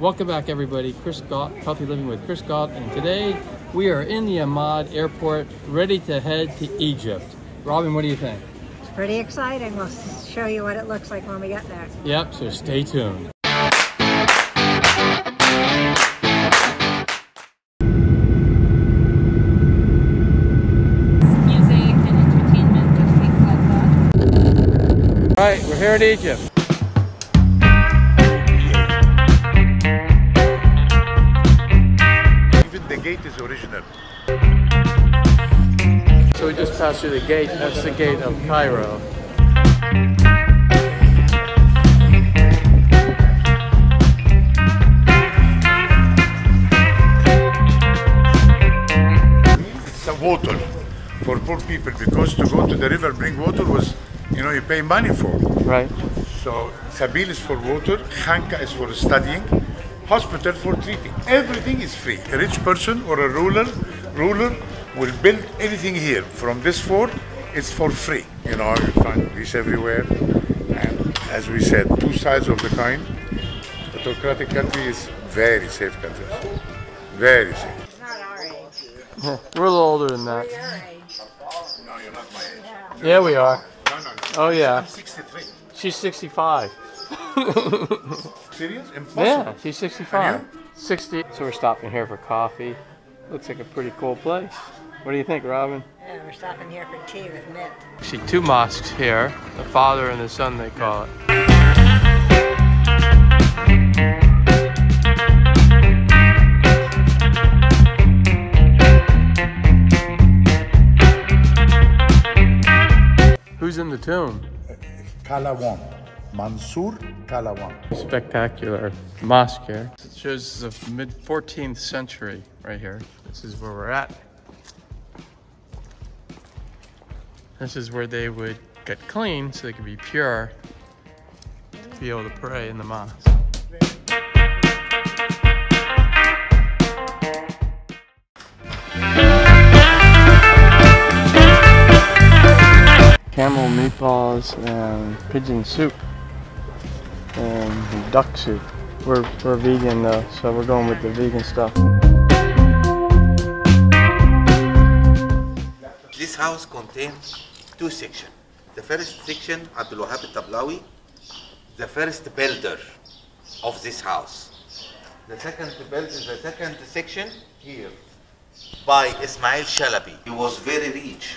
Welcome back, everybody. Chris Gault, Healthy Living with Chris Gault, and today we are in the Ahmad Airport, ready to head to Egypt. Robin, what do you think? It's pretty exciting. We'll show you what it looks like when we get there. Yep, so stay tuned. music and entertainment and things like that. All right, we're here in Egypt. Original. So we just passed through the gate. That's the gate of Cairo. It's a water for poor people because to go to the river bring water was, you know, you pay money for. Right. So Sabil is for water, Khanka is for studying, hospital for treating. Everything is free. A rich person or a ruler, ruler will build anything here. From this fort, it's for free. You know, you find this everywhere. And as we said, two sides of the coin. Autocratic country is very safe country. Very safe. It's not our age. We're a little older than that. No, you're not my age. Yeah, we are. No, no, no. Oh, yeah. I'm 63. She's 65. Serious? Impossible. Yeah, she's 65. 60. So we're stopping here for coffee. Looks like a pretty cool place. What do you think, Robin? Yeah, we're stopping here for tea with Mitt. See two mosques here, the father and the son they call it. Who's in the tomb? Kalawan. Mansour Kalawan. Spectacular mosque here. It shows the mid 14th century right here. This is where we're at. This is where they would get clean so they could be pure to be able to pray in the mosque. Camel meatballs and pigeon soup and duck soup. We're, we're vegan though, so we're going with the vegan stuff. This house contains two sections. The first section, Abdul Wahab Tablawi, the first builder of this house. The second builder, the second section here by Ismail Shalabi. He was very rich.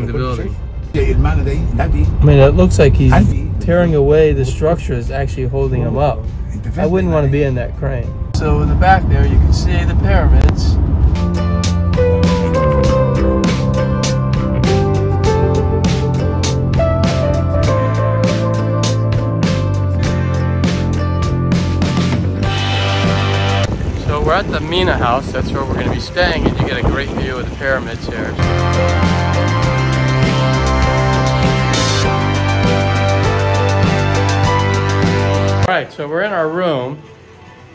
the building. I mean, it looks like he's tearing away the structure is actually holding him up. I wouldn't want to be in that crane. So in the back there, you can see the pyramids. So we're at the Mena house, that's where we're going to be staying and you get a great view of the pyramids here. Right, so we're in our room,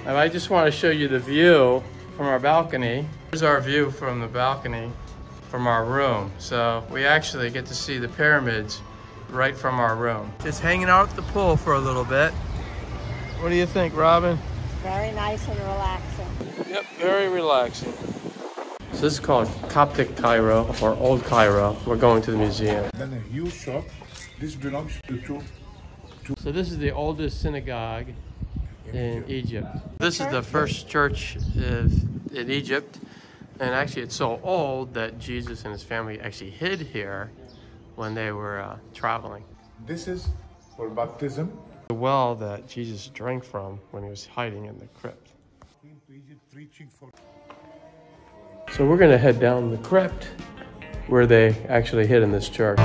and I just want to show you the view from our balcony. Here's our view from the balcony from our room. So we actually get to see the pyramids right from our room. Just hanging out at the pool for a little bit. What do you think, Robin? Very nice and relaxing. Yep, very relaxing. So this is called Coptic Cairo or Old Cairo. We're going to the museum. Then a huge shop. This belongs to two. So this is the oldest synagogue in Egypt. This is the first church of, in Egypt. And actually, it's so old that Jesus and his family actually hid here when they were uh, traveling. This is for baptism. The well that Jesus drank from when he was hiding in the crypt. Came to Egypt preaching for So we're going to head down the crypt where they actually hid in this church.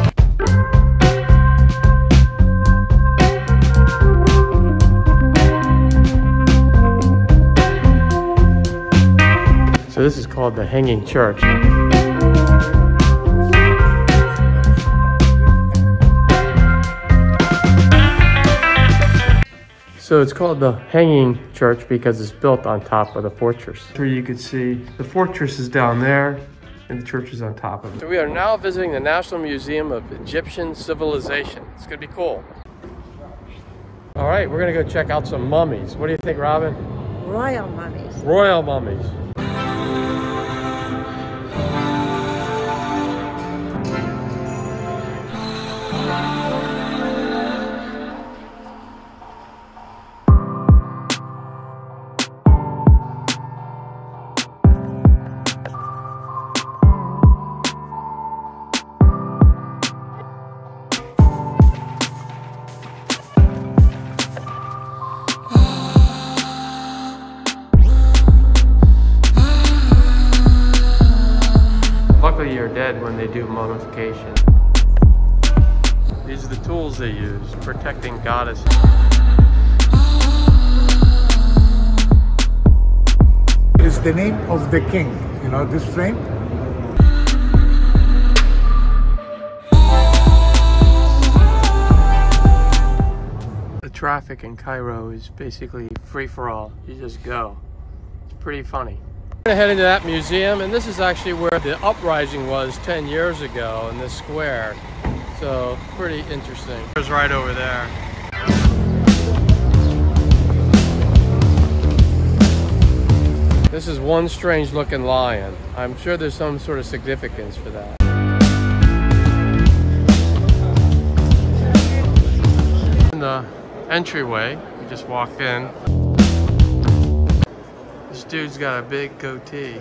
So this is called the Hanging Church. So it's called the Hanging Church because it's built on top of the fortress. Where you can see the fortress is down there and the church is on top of it. So we are now visiting the National Museum of Egyptian Civilization. It's gonna be cool. All right, we're gonna go check out some mummies. What do you think, Robin? Royal mummies. Royal mummies. The king. You know this frame? The traffic in Cairo is basically free for all. You just go. It's pretty funny. We're gonna head into that museum, and this is actually where the uprising was 10 years ago in this square. So, pretty interesting. It's right over there. This is one strange looking lion. I'm sure there's some sort of significance for that. In the entryway, we just walked in. This dude's got a big goatee.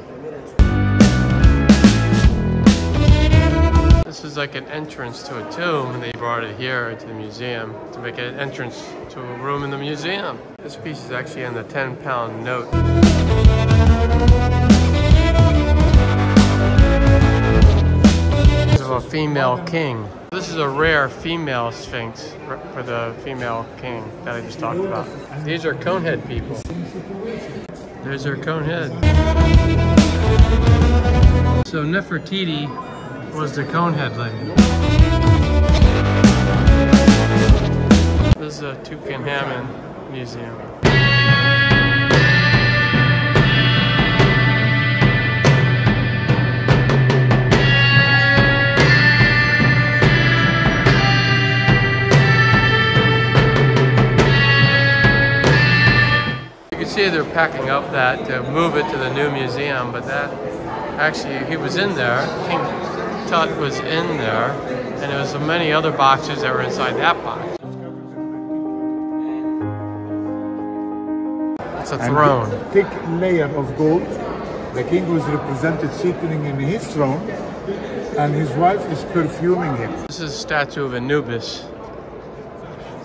This is like an entrance to a tomb, and they brought it here to the museum to make an entrance to a room in the museum. This piece is actually in the 10 pound note. This is a female king. This is a rare female sphinx for the female king that I just talked about. These are conehead people. There's our conehead. So Nefertiti was the conehead lady. This is a Tutankhamun museum. See they're packing up that to move it to the new museum, but that actually he was in there. King Tut was in there, and there was many other boxes that were inside that box. It's a throne. thick layer of gold. The king was represented sitting in his throne, and his wife is perfuming him. This is a statue of Anubis.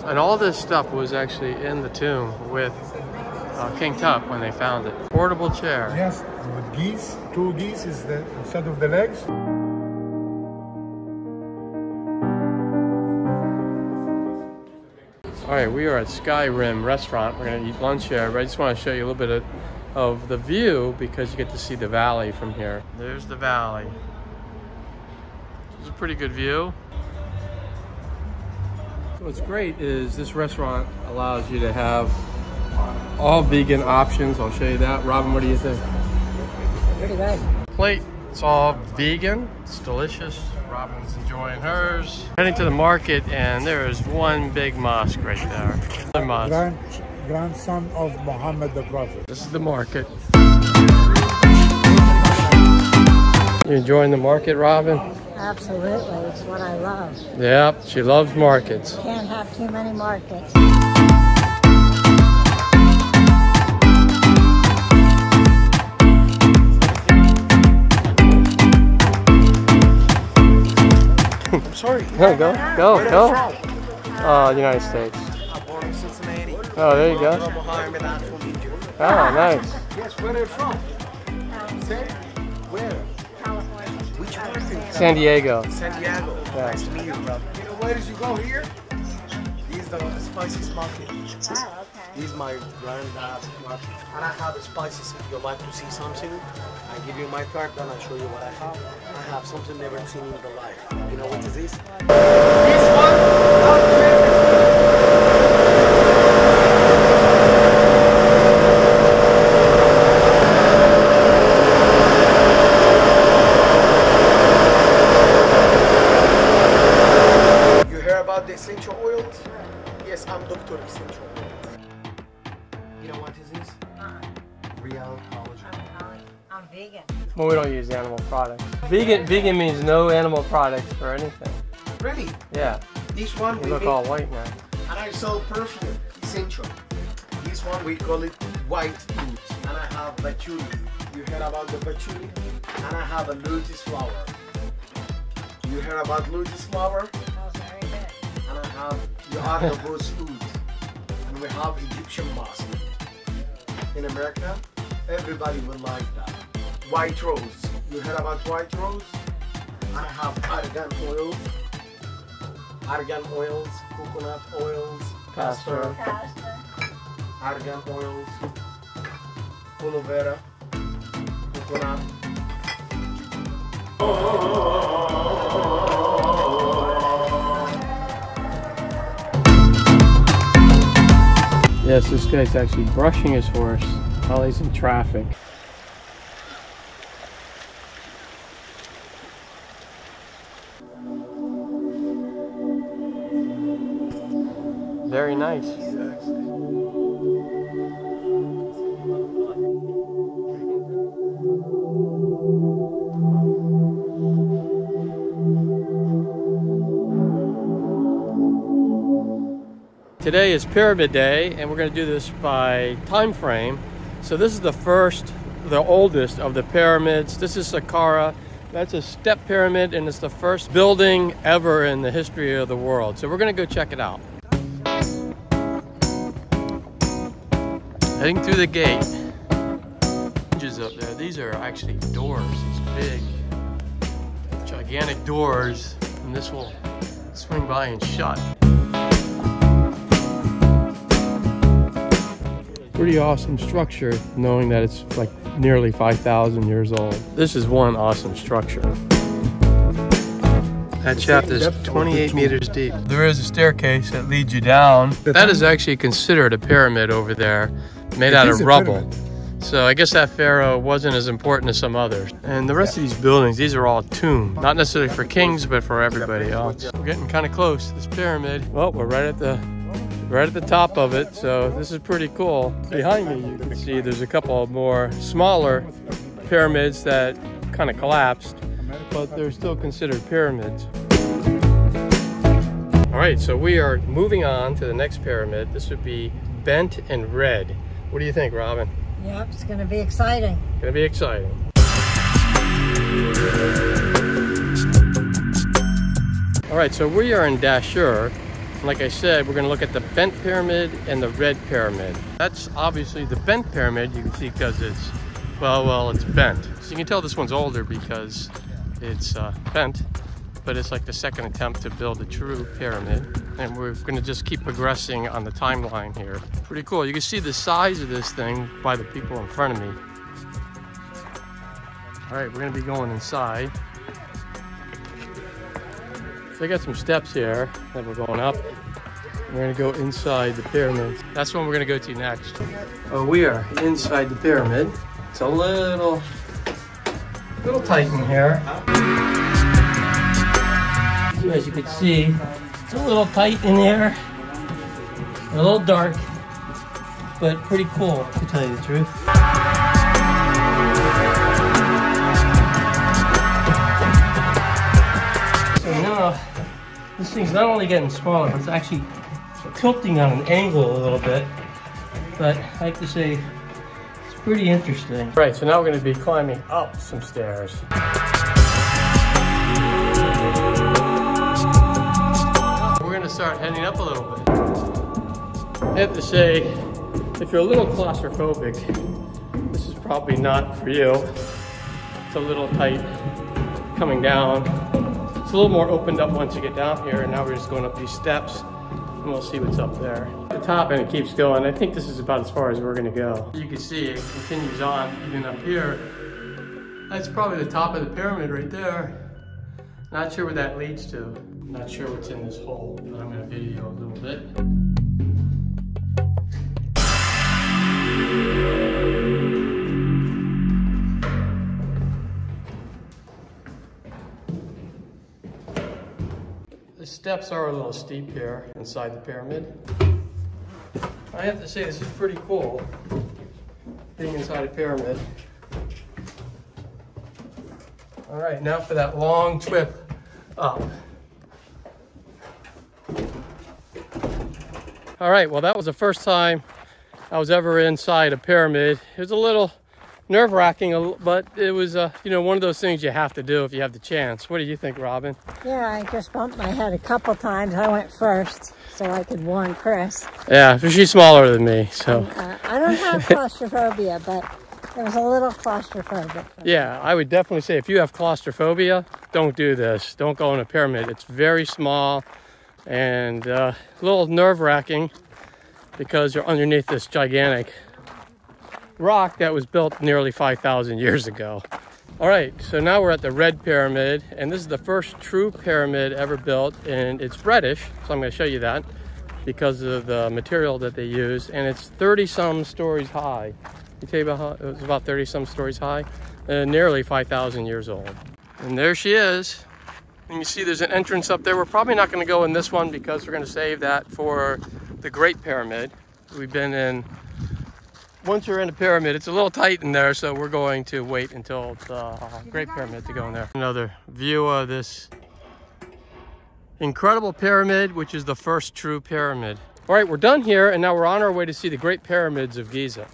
And all this stuff was actually in the tomb with uh, King Tut when they found it. Portable chair. Yes, with geese, two geese is the instead of the legs. All right, we are at Sky Rim Restaurant. We're gonna eat lunch here, but I just want to show you a little bit of, of the view because you get to see the valley from here. There's the valley. It's a pretty good view. What's great is this restaurant allows you to have all vegan options. I'll show you that. Robin, what do you think? Pretty good. plate. It's all vegan. It's delicious. Robin's enjoying hers. Heading to the market, and there is one big mosque right there. Another mosque. Grand, grandson of Muhammad the Prophet. This is the market. You enjoying the market, Robin? Absolutely. It's what I love. Yep, she loves markets. Can't have too many markets. I'm sorry. No, go, go, Where go. are you from? Uh, United States. I'm born in Cincinnati. Oh, there you go. I'm Muhammad from Egypt. Oh, nice. Yes, where are you from? Say, where? Which one is it? San Diego. San Diego. Yeah. Nice to meet you, brother. You know where did you go here? He's the spicy market. This is my granddad's market. And I have spices if you like to see something. I give you my card, then I show you what I have. I have something never seen in the life. You know what is this? This one, Vegan, vegan means no animal products for anything. Really? Yeah, This one you we look make- all white now. and I sell perfume, essential. This one we call it white oud. And I have patchouli. You heard about the patchouli? And I have a lotus flower. You heard about lotus flower? Smells very good. And I have the arquebus food. And we have Egyptian musk. In America, everybody will like that. White rose. You heard about white rose? I have argan oil, argan oils, coconut oils, castor, argan oils, aloe vera, coconut. Yes, this guy's actually brushing his horse while he's in traffic. Very nice. Today is Pyramid Day, and we're going to do this by time frame. So this is the first, the oldest of the pyramids. This is Saqqara. That's a step pyramid, and it's the first building ever in the history of the world. So we're going to go check it out. Heading through the gate. Hinges up there. These are actually doors. These big, gigantic doors, and this will swing by and shut. pretty awesome structure knowing that it's like nearly 5,000 years old. This is one awesome structure. That shaft is 28 meters deep. There is a staircase that leads you down. That is actually considered a pyramid over there, made out of rubble. So I guess that pharaoh wasn't as important as some others. And the rest of these buildings, these are all tombs. Not necessarily for kings, but for everybody else. We're getting kind of close to this pyramid. Well, we're right at the right at the top of it, so this is pretty cool. Behind me, you can see there's a couple of more smaller pyramids that kind of collapsed, but they're still considered pyramids. All right, so we are moving on to the next pyramid. This would be Bent and Red. What do you think, Robin? Yep, it's going to be exciting. Gonna be exciting. All right, so we are in Dashur. Like I said, we're gonna look at the bent pyramid and the red pyramid. That's obviously the bent pyramid, you can see because it's, well, well, it's bent. So you can tell this one's older because it's uh, bent, but it's like the second attempt to build a true pyramid. And we're gonna just keep progressing on the timeline here. Pretty cool. You can see the size of this thing by the people in front of me. All right, we're gonna be going inside. They got some steps here that we're going up. We're gonna go inside the pyramid. That's one we're gonna go to next. Oh, we are inside the pyramid. It's a little, little tight in here. As you can see, it's a little tight in there. A little dark, but pretty cool to tell you the truth. So now, this thing's not only getting smaller, but it's actually tilting on an angle a little bit. But I have to say, it's pretty interesting. Right, so now we're gonna be climbing up some stairs. Heading up a little bit. I have to say, if you're a little claustrophobic, this is probably not for you. It's a little tight coming down. It's a little more opened up once you get down here, and now we're just going up these steps, and we'll see what's up there. At the top, and it keeps going. I think this is about as far as we're gonna go. You can see it continues on even up here. That's probably the top of the pyramid right there. Not sure where that leads to. Not sure what's in this hole, but I'm gonna video a little bit. The steps are a little steep here inside the pyramid. I have to say this is pretty cool, being inside a pyramid. All right, now for that long trip up. All right, well, that was the first time I was ever inside a pyramid. It was a little nerve wracking, but it was, uh, you know, one of those things you have to do if you have the chance. What do you think, Robin? Yeah, I just bumped my head a couple times. I went first so I could warn Chris. Yeah, she's smaller than me, so. Uh, I don't have claustrophobia, but it was a little claustrophobic. Yeah, I would definitely say if you have claustrophobia, don't do this. Don't go in a pyramid. It's very small and uh, a little nerve wracking because you're underneath this gigantic rock that was built nearly 5,000 years ago. All right, so now we're at the Red Pyramid, and this is the first true pyramid ever built, and it's reddish, so I'm gonna show you that because of the material that they use, and it's 30 some stories high. You tell you about how, it was about 30 some stories high, and nearly 5,000 years old. And there she is. And you see there's an entrance up there. We're probably not gonna go in this one because we're gonna save that for the Great Pyramid. We've been in, once you're in a pyramid, it's a little tight in there, so we're going to wait until the uh, Great Pyramid to go in there. Another view of this incredible pyramid, which is the first true pyramid. All right, we're done here, and now we're on our way to see the Great Pyramids of Giza.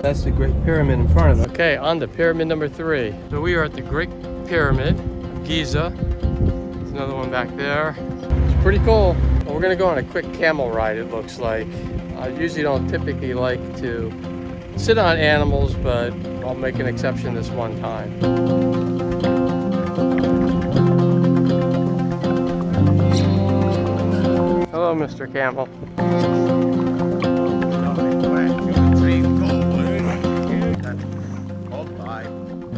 That's the Great Pyramid in front of us. Okay, on to pyramid number three. So we are at the Great Pyramid of Giza. There's another one back there. It's pretty cool. Well, we're gonna go on a quick camel ride, it looks like. I usually don't typically like to sit on animals, but I'll make an exception this one time. Hello, Mr. Camel.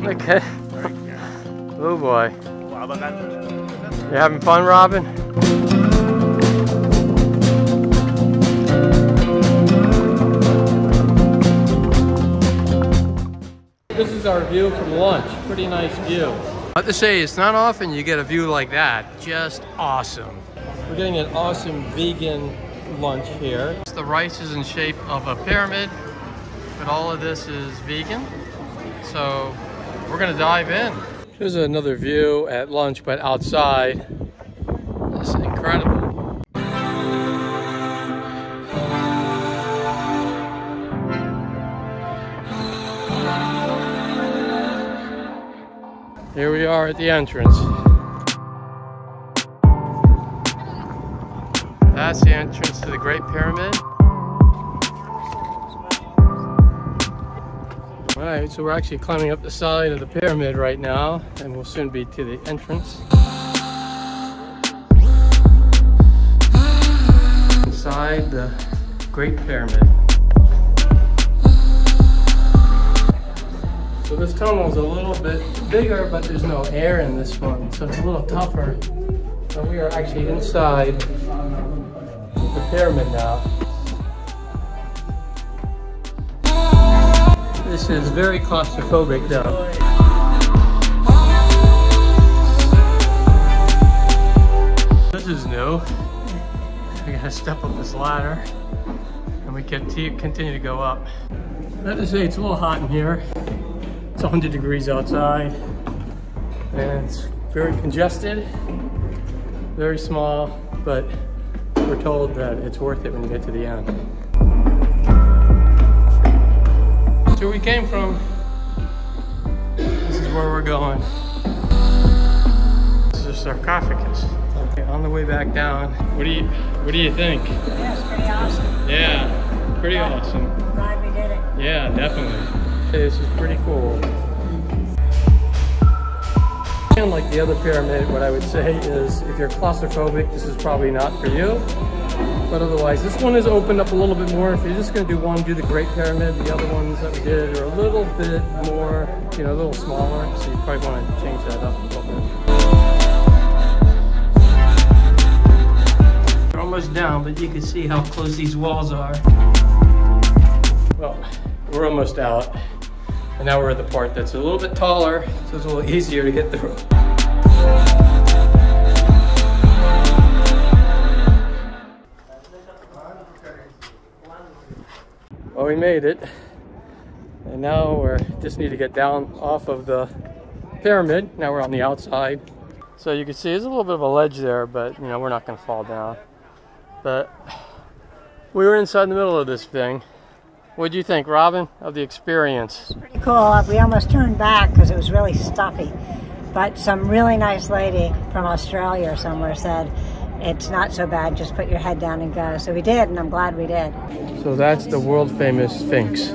Okay. Oh boy. You having fun, Robin? This is our view from lunch. Pretty nice view. I have to say, it's not often you get a view like that. Just awesome. We're getting an awesome vegan lunch here. The rice is in shape of a pyramid, but all of this is vegan. So we're gonna dive in. Here's another view at lunch, but outside. It's incredible. Here we are at the entrance. That's the entrance to the Great Pyramid. All right, so we're actually climbing up the side of the pyramid right now, and we'll soon be to the entrance. Inside the Great Pyramid. So this tunnel is a little bit bigger, but there's no air in this one, so it's a little tougher. So we are actually inside the pyramid now. This is very claustrophobic though. This is new. We gotta step up this ladder and we can continue to go up. To say it's a little hot in here. It's 100 degrees outside and it's very congested, very small, but we're told that it's worth it when you get to the end. We came from, this is where we're going. This is a sarcophagus. On the way back down, what do you what do you think? Yeah, it's pretty awesome. Yeah, pretty awesome. Glad we did it. Yeah, definitely. This is pretty cool. And like the other pyramid, what I would say is if you're claustrophobic, this is probably not for you. But otherwise, this one is opened up a little bit more. If you're just going to do one, do the Great Pyramid. The other ones that we did are a little bit more, you know, a little smaller. So you probably want to change that up a little bit. We're almost down, but you can see how close these walls are. Well, we're almost out. And now we're at the part that's a little bit taller, so it's a little easier to get through. We made it. And now we're just need to get down off of the pyramid. Now we're on the outside. So you can see there's a little bit of a ledge there, but you know, we're not gonna fall down. But we were inside the middle of this thing. What do you think, Robin, of the experience? Pretty cool. Uh, we almost turned back because it was really stuffy. But some really nice lady from Australia or somewhere said, it's not so bad, just put your head down and go. So we did, and I'm glad we did. So that's the world famous Sphinx.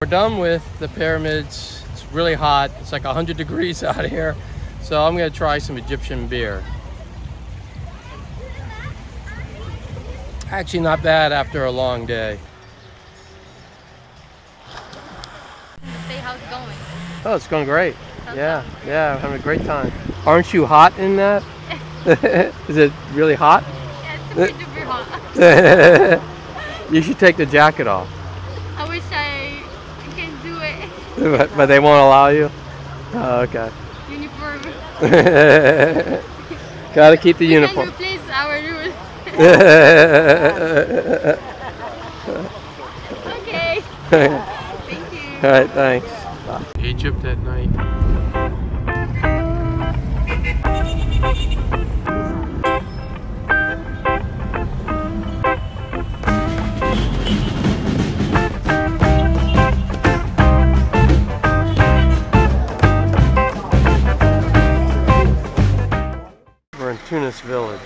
We're done with the pyramids. It's really hot. It's like 100 degrees out here. So I'm gonna try some Egyptian beer. Actually not bad after a long day. Say how's it going. Oh, it's going great. Yeah, yeah, I'm having a great time. Aren't you hot in that? Is it really hot? Yeah, it's super duper hot. you should take the jacket off. I wish I can do it. but, but they won't allow you? Oh, okay. Uniform. Gotta keep the We can uniform. replace our rules. Okay. Thank you. Alright, thanks. Egypt at night. We're in Tunis village.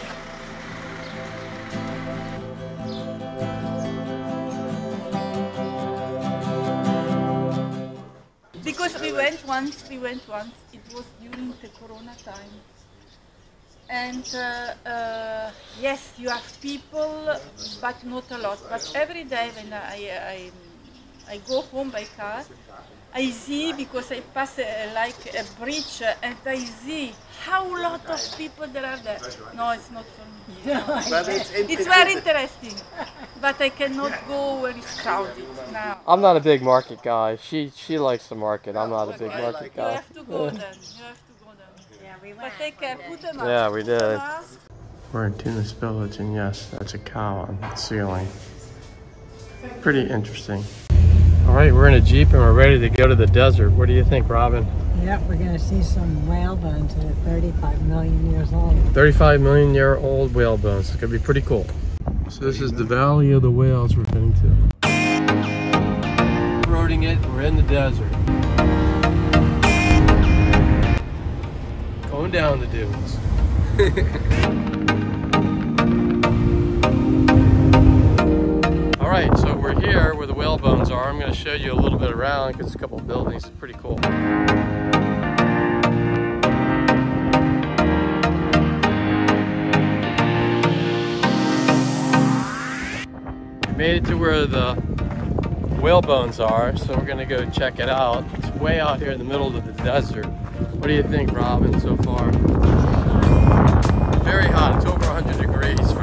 Went once, we went once. It was during the Corona time. And uh, uh, yes, you have people, but not a lot. But every day when I, I, I go home by car, I see because I pass uh, like a bridge uh, and I see how a lot of people there are there. No, it's not for me. it's very interesting, but I cannot go where it's crowded now. I'm not a big market guy. She she likes the market. I'm not a big market You guy. have to go then. You have to go then. Yeah, we But take care. Put them up. Yeah, we did. We're in Tunis Village, and yes, that's a cow on the ceiling. Pretty interesting. All right, we're in a Jeep and we're ready to go to the desert. What do you think, Robin? Yep, we're going to see some whale bones that are 35 million years old. 35 million year old whale bones. It's gonna be pretty cool. So this is the Valley of the Whales we're heading to. Roading it, we're in the desert. Going down the dunes. All right, so we're here where the whale bones are. I'm gonna show you a little bit around because a couple buildings. It's pretty cool. made it to where the whale bones are, so we're gonna go check it out. It's way out here in the middle of the desert. What do you think, Robin, so far? Very hot, it's over 100 degrees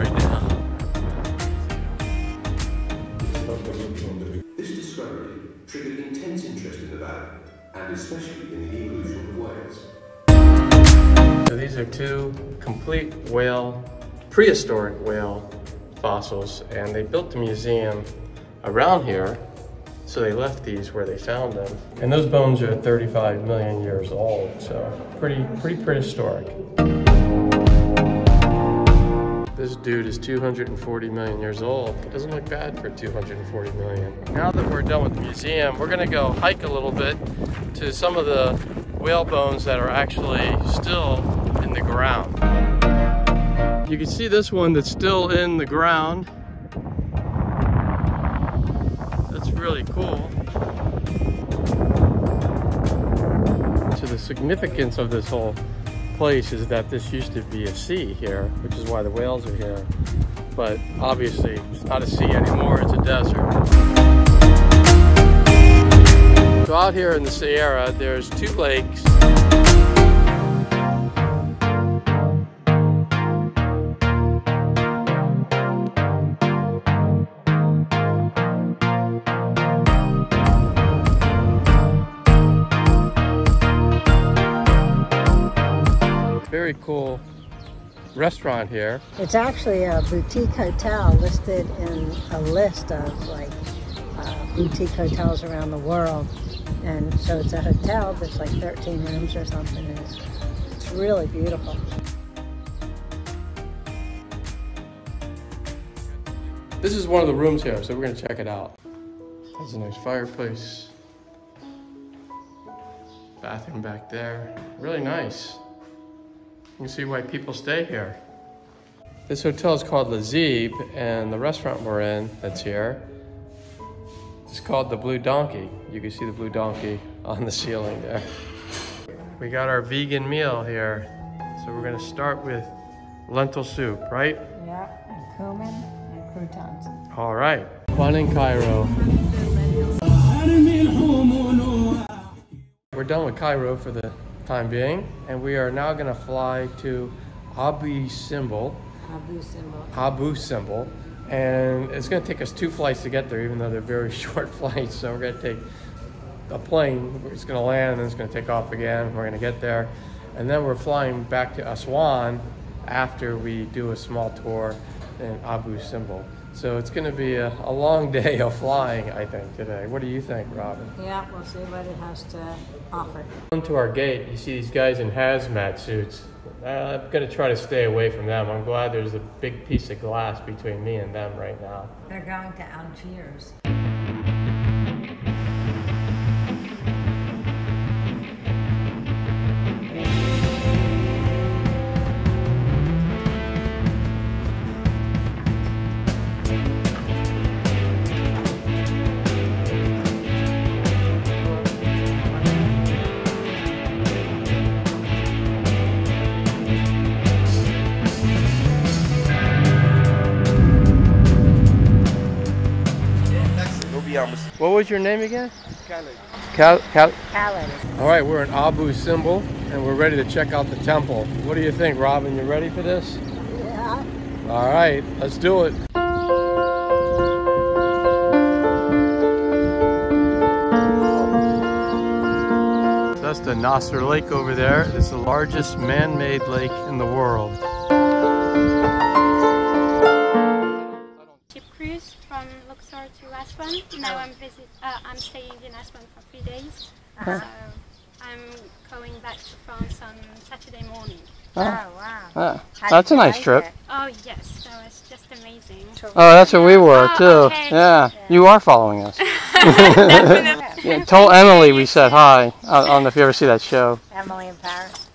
these are two complete whale, prehistoric whale fossils, and they built the museum around here. So they left these where they found them. And those bones are 35 million years old, so pretty, pretty prehistoric. This dude is 240 million years old. It doesn't look bad for 240 million. Now that we're done with the museum, we're gonna go hike a little bit to some of the whale bones that are actually still in the ground. You can see this one that's still in the ground. That's really cool. So the significance of this whole place is that this used to be a sea here, which is why the whales are here. But obviously, it's not a sea anymore, it's a desert. So out here in the Sahara, there's two lakes. Cool restaurant here. It's actually a boutique hotel listed in a list of like uh, boutique hotels around the world. And so it's a hotel that's like 13 rooms or something. And it's, it's really beautiful. This is one of the rooms here, so we're gonna check it out. There's a nice fireplace. Bathroom back there. Really nice. You can see why people stay here. This hotel is called Lazib, and the restaurant we're in that's here is called the Blue Donkey. You can see the Blue Donkey on the ceiling there. We got our vegan meal here. So we're gonna start with lentil soup, right? Yeah, and cumin and croutons. All right. Fun in Cairo. We're done with Cairo for the time being, and we are now going to fly to Abu Simbel, Abu Simbel. Abu Simbel, and it's going to take us two flights to get there, even though they're very short flights. So we're going to take a plane. It's going to land, and then it's going to take off again. We're going to get there, and then we're flying back to Aswan after we do a small tour in Abu Simbel. So it's going to be a, a long day of flying, I think, today. What do you think, Robin? Yeah, we'll see what it has to offer. To our gate, you see these guys in hazmat suits. Uh, I'm going to try to stay away from them. I'm glad there's a big piece of glass between me and them right now. They're going to Algiers. Was your name again? Cal Cal Khaled. All right, we're in Abu Simbel, and we're ready to check out the temple. What do you think, Robin? You ready for this? Yeah. All right, let's do it. That's the Nasser Lake over there. It's the largest man-made lake in the world. Luxor to Aswan. Now I'm visit. Uh, I'm staying in Aswan for three days. So I'm going back to France on Saturday morning. Oh, wow. Ah, How that's a nice like trip. it? Oh yes, so it's just amazing. Oh, that's where we were Oh, too. okay. Yeah, you are following us. Yeah, told Emily we said hi. I don't know if you ever see that show. Emily in Paris.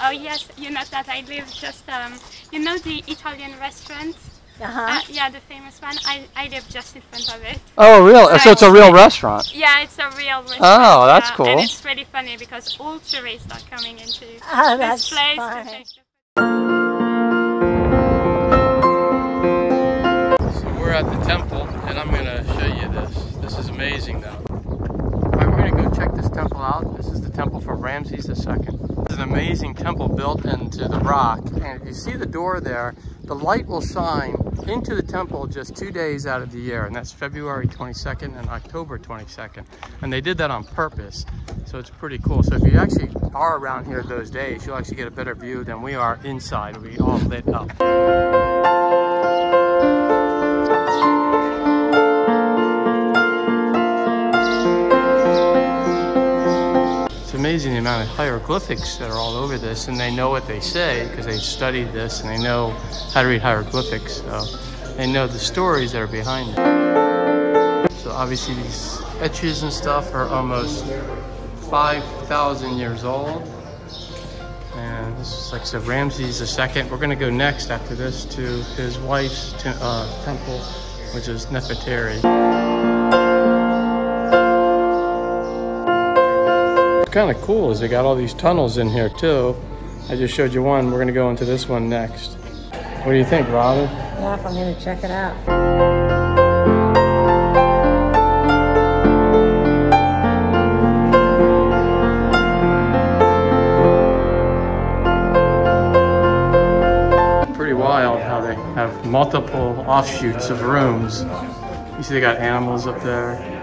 Oh yes, you know that I live just um, you know the Italian restaurant. Uh-huh. Uh, yeah, the famous one. I, I live just in front of it. Oh, really? So it's a real restaurant. Yeah, it's a real restaurant. Oh, that's uh, cool. And it's really funny because all tourists are coming into Oh, this place fun. to take So we're at the temple, and I'm gonna show you this. This is amazing, though. All right, we're gonna go check this temple out. This is the temple for Ramses II. An amazing temple built into the rock, and if you see the door there, the light will shine into the temple just two days out of the year, and that's February 22nd and October 22nd. And they did that on purpose, so it's pretty cool. So if you actually are around here those days, you'll actually get a better view than we are inside. Be all lit up. Amazing the amount of hieroglyphics that are all over this, and they know what they say because they studied this and they know how to read hieroglyphics. So they know the stories that are behind it. So obviously these etches and stuff are almost 5,000 years old. And this is like I said, Ramses II. We're gonna go next after this to his wife's uh, temple, which is Nefertari. What's kind of cool is they got all these tunnels in here too. I just showed you one. We're gonna go into this one next. What do you think, Robin? Yeah, I'm gonna check it out. Pretty wild how they have multiple offshoots of rooms. You see they got animals up there.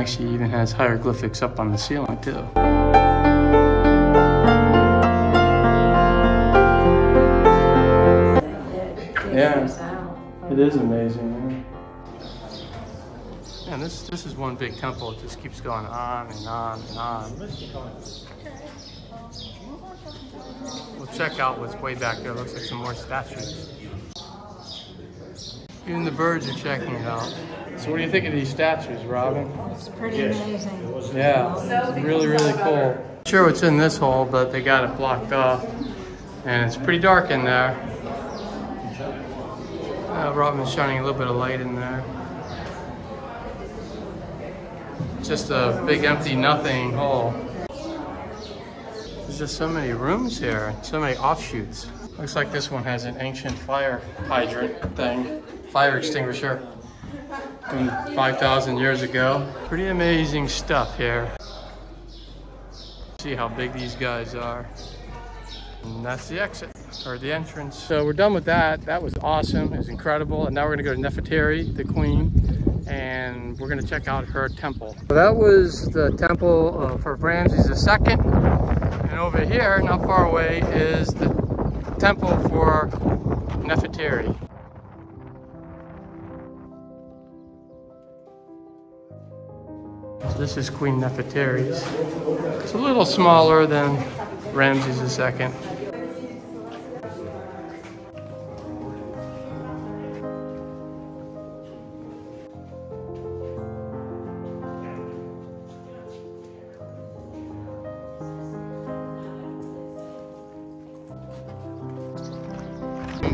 Actually even has hieroglyphics up on the ceiling too. Yeah, it is amazing. Yeah. And this this is one big temple. It just keeps going on and on and on. We'll check out what's way back there. Looks like some more statues. Even the birds are checking it out. So what do you think of these statues, Robin? It's pretty amazing. Yeah, it's really, really cool. Sure what's in this hole, but they got it blocked off. And it's pretty dark in there. Uh, Robin's shining a little bit of light in there. Just a big empty nothing hole. There's just so many rooms here, so many offshoots. Looks like this one has an ancient fire hydrant thing, fire extinguisher from 5,000 years ago. Pretty amazing stuff here. See how big these guys are. And that's the exit, or the entrance. So we're done with that. That was awesome, it was incredible. And now we're gonna go to Nefertari, the queen, and we're gonna check out her temple. So that was the temple uh, for Ramses II. And over here, not far away, is the temple for Nefertari. So this is Queen Nefertari's. It's a little smaller than Ramses II.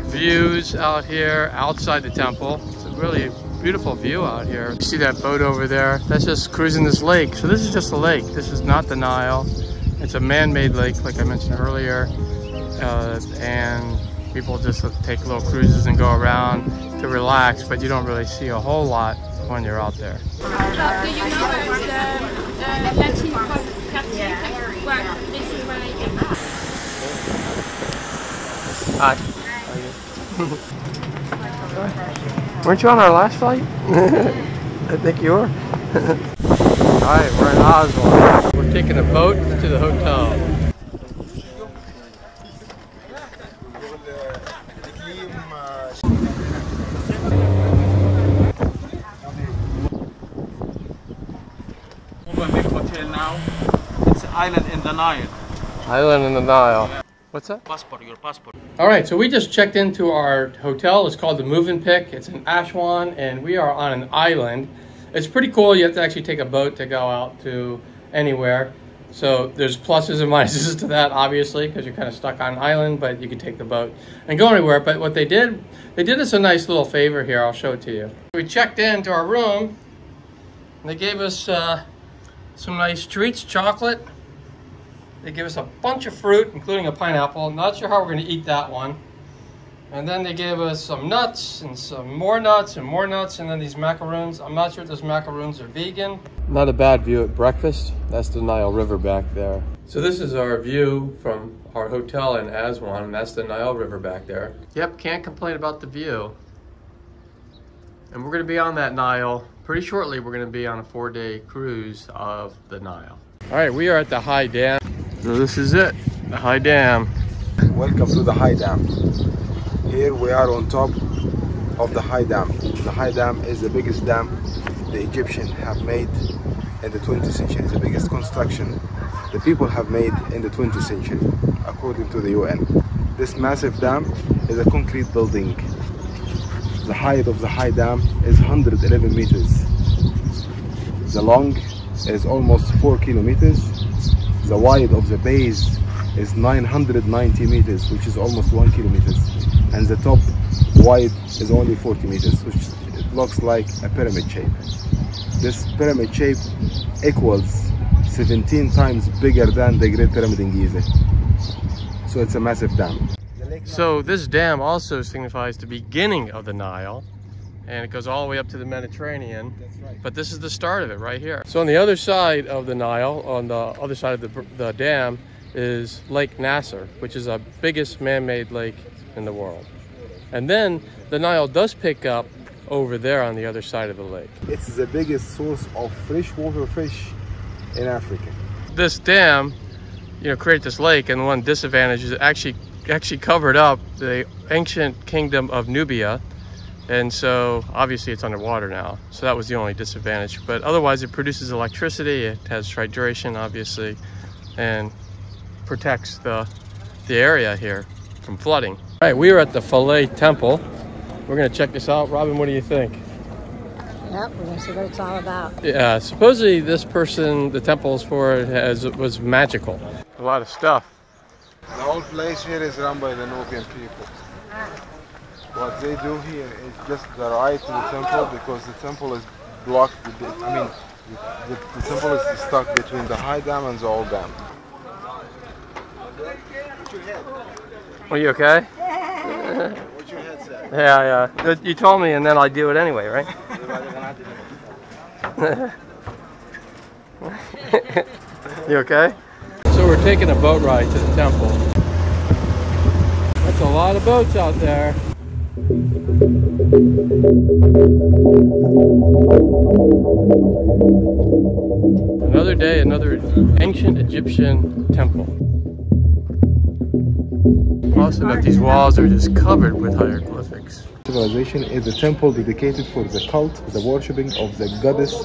Views out here outside the temple. It's really beautiful view out here. You see that boat over there? That's just cruising this lake. So this is just a lake. This is not the Nile. It's a man-made lake, like I mentioned earlier. Uh, and people just take little cruises and go around to relax, but you don't really see a whole lot when you're out there. Do you know where the uh, Latin quartier? Well, this is where I am. Hi. Weren't you on our last flight? I think you were. Alright, we're in Oslo. We're taking a boat to the hotel. One big hotel now. It's an island in the Nile. Island in the Nile. What's that? Passport, your passport. All right, so we just checked into our hotel. It's called the Movenpick. It's in Aswan, and we are on an island. It's pretty cool. You have to actually take a boat to go out to anywhere. So there's pluses and minuses to that, obviously, because you're kind of stuck on an island, but you can take the boat and go anywhere. But what they did, they did us a nice little favor here. I'll show it to you. We checked into our room, and they gave us uh, some nice treats, chocolate. They gave us a bunch of fruit, including a pineapple. Not sure how we're going to eat that one. And then they gave us some nuts and some more nuts and more nuts and then these macaroons. I'm not sure if those macaroons are vegan. Not a bad view at breakfast. That's the Nile River back there. So this is our view from our hotel in Aswan and that's the Nile River back there. Yep, can't complain about the view. And we're going to be on that Nile. Pretty shortly we're going to be on a four-day cruise of the Nile. All right, we are at the High Dam. So this is it, the High Dam. Welcome to the High Dam. Here we are on top of the High Dam. The High Dam is the biggest dam the Egyptians have made in the 20th century. It's the biggest construction the people have made in the 20th century, according to the UN. This massive dam is a concrete building. The height of the high dam is 111 meters. The long is almost 4 kilometers. The wide of the base is 990 meters, which is almost 1 kilometers. And the top wide is only 40 meters, which it looks like a pyramid shape. This pyramid shape equals 17 times bigger than the Great Pyramid in Giza. So it's a massive dam. So this dam also signifies the beginning of the Nile and it goes all the way up to the Mediterranean. Right. But this is the start of it right here. So on the other side of the Nile, on the other side of the, the dam, is Lake Nasser, which is the biggest man-made lake in the world. And then the Nile does pick up over there on the other side of the lake. It's the biggest source of freshwater fish in Africa. This dam, you know, created this lake, and one disadvantage is it actually actually covered up the ancient kingdom of Nubia, and so obviously it's underwater now. So that was the only disadvantage. But otherwise, it produces electricity. It has hydration, obviously, and protects the the area here from flooding. All right, we are at the Philae Temple. We're gonna check this out. Robin, what do you think? Yep, we're gonna see what it's all about. Yeah, supposedly this person, the temples for it has was magical. A lot of stuff. The whole place here is run by the Nubian people. What they do here is just the right to the temple because the temple is blocked. with the- I mean, the, the temple is stuck between the high dam and the old dam. Are you okay? What's your head say? Yeah, yeah. You told me and then I do it anyway, right? you okay? So we're taking a boat ride to the temple. That's a lot of boats out there. Another day, another ancient Egyptian temple. Also got these walls are just covered with hieroglyphics. Civilization is a temple dedicated for the cult, the worshipping of the goddess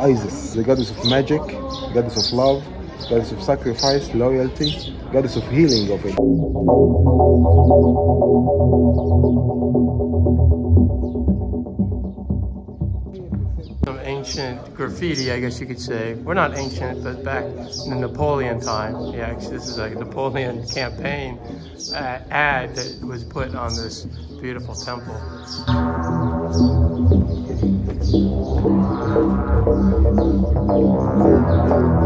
Isis, the goddess of magic, goddess of love, goddess of sacrifice, loyalty, goddess of healing of it. Some ancient graffiti, I guess you could say. We're not ancient, but back in the Napoleon time. Yeah, actually, this is a Napoleon campaign uh, ad that was put on this beautiful temple.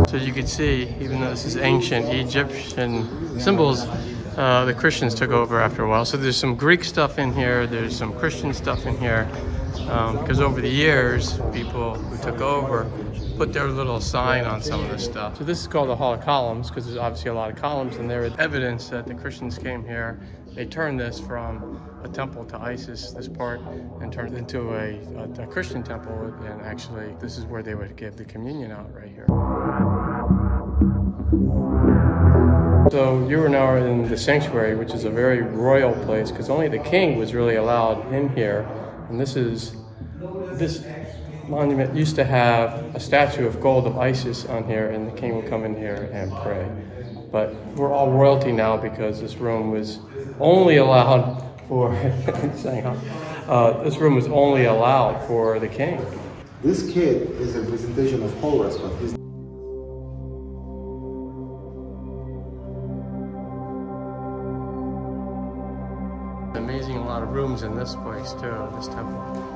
So you can see, even though this is ancient Egyptian symbols, uh, the Christians took over after a while. So there's some Greek stuff in here, there's some Christian stuff in here, because over the years, people who took over put their little sign on some of this stuff. So this is called the Hall of Columns, because there's obviously a lot of columns, and there is evidence that the Christians came here. They turned this from a temple to Isis, this part, and turned it into a, a, a Christian temple, and actually this is where they would give the communion out right here. So you are now in the sanctuary, which is a very royal place, because only the king was really allowed in here. And this is this monument used to have a statue of gold of Isis on here, and the king would come in here and pray. But we're all royalty now because this room was only allowed for saying, uh, this room was only allowed for the king. This kid is a representation of Horus, but he's Amazing, a lot of rooms in this place too, this temple.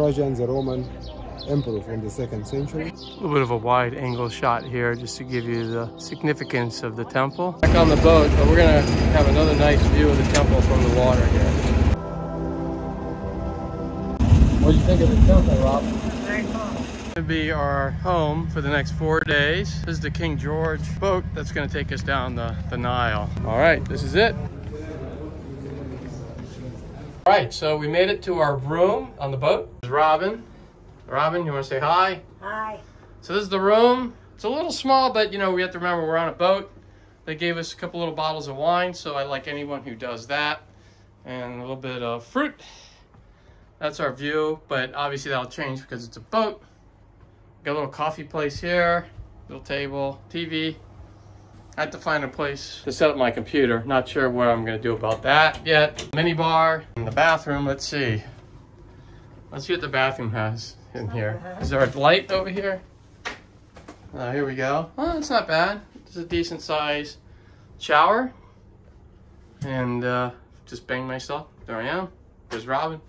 Trajan, the Roman emperor from the second century. A little bit of a wide angle shot here just to give you the significance of the temple. Back on the boat, but we're gonna have another nice view of the temple from the water here. What do you think of the temple, Rob? Very cool. Gonna be our home for the next four days. This is the King George boat that's gonna take us down the, the Nile. All right, this is it. All right, so we made it to our room on the boat. There's Robin. Robin, you want to say hi? Hi. So this is the room. It's a little small, but you know, we have to remember we're on a boat. They gave us a couple little bottles of wine, so I like anyone who does that. And a little bit of fruit. That's our view, but obviously that'll change because it's a boat. Got a little coffee place here, little table, TV. I have to find a place to set up my computer. Not sure what I'm gonna do about that yet. Mini bar in the bathroom, let's see. Let's see what the bathroom has in here. Is there a light over here? Uh, here we go. Oh, it's not bad. It's a decent size shower. And uh, just bang myself. There I am. There's Robin.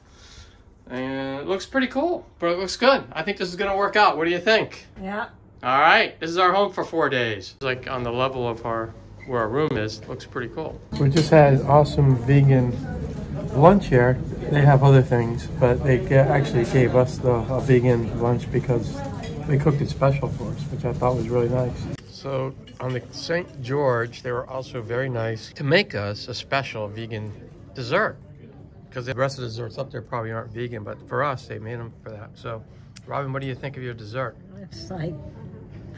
And it looks pretty cool, but it looks good. I think this is gonna work out. What do you think? Yeah. All right, this is our home for four days. It's like on the level of our where our room is. Looks pretty cool. We just had awesome vegan lunch here. They have other things, but they actually gave us the a vegan lunch because they cooked it special for us, which I thought was really nice. So on the St. George, they were also very nice to make us a special vegan dessert because the rest of the desserts up there probably aren't vegan, but for us, they made them for that. So, Robin, what do you think of your dessert? It's like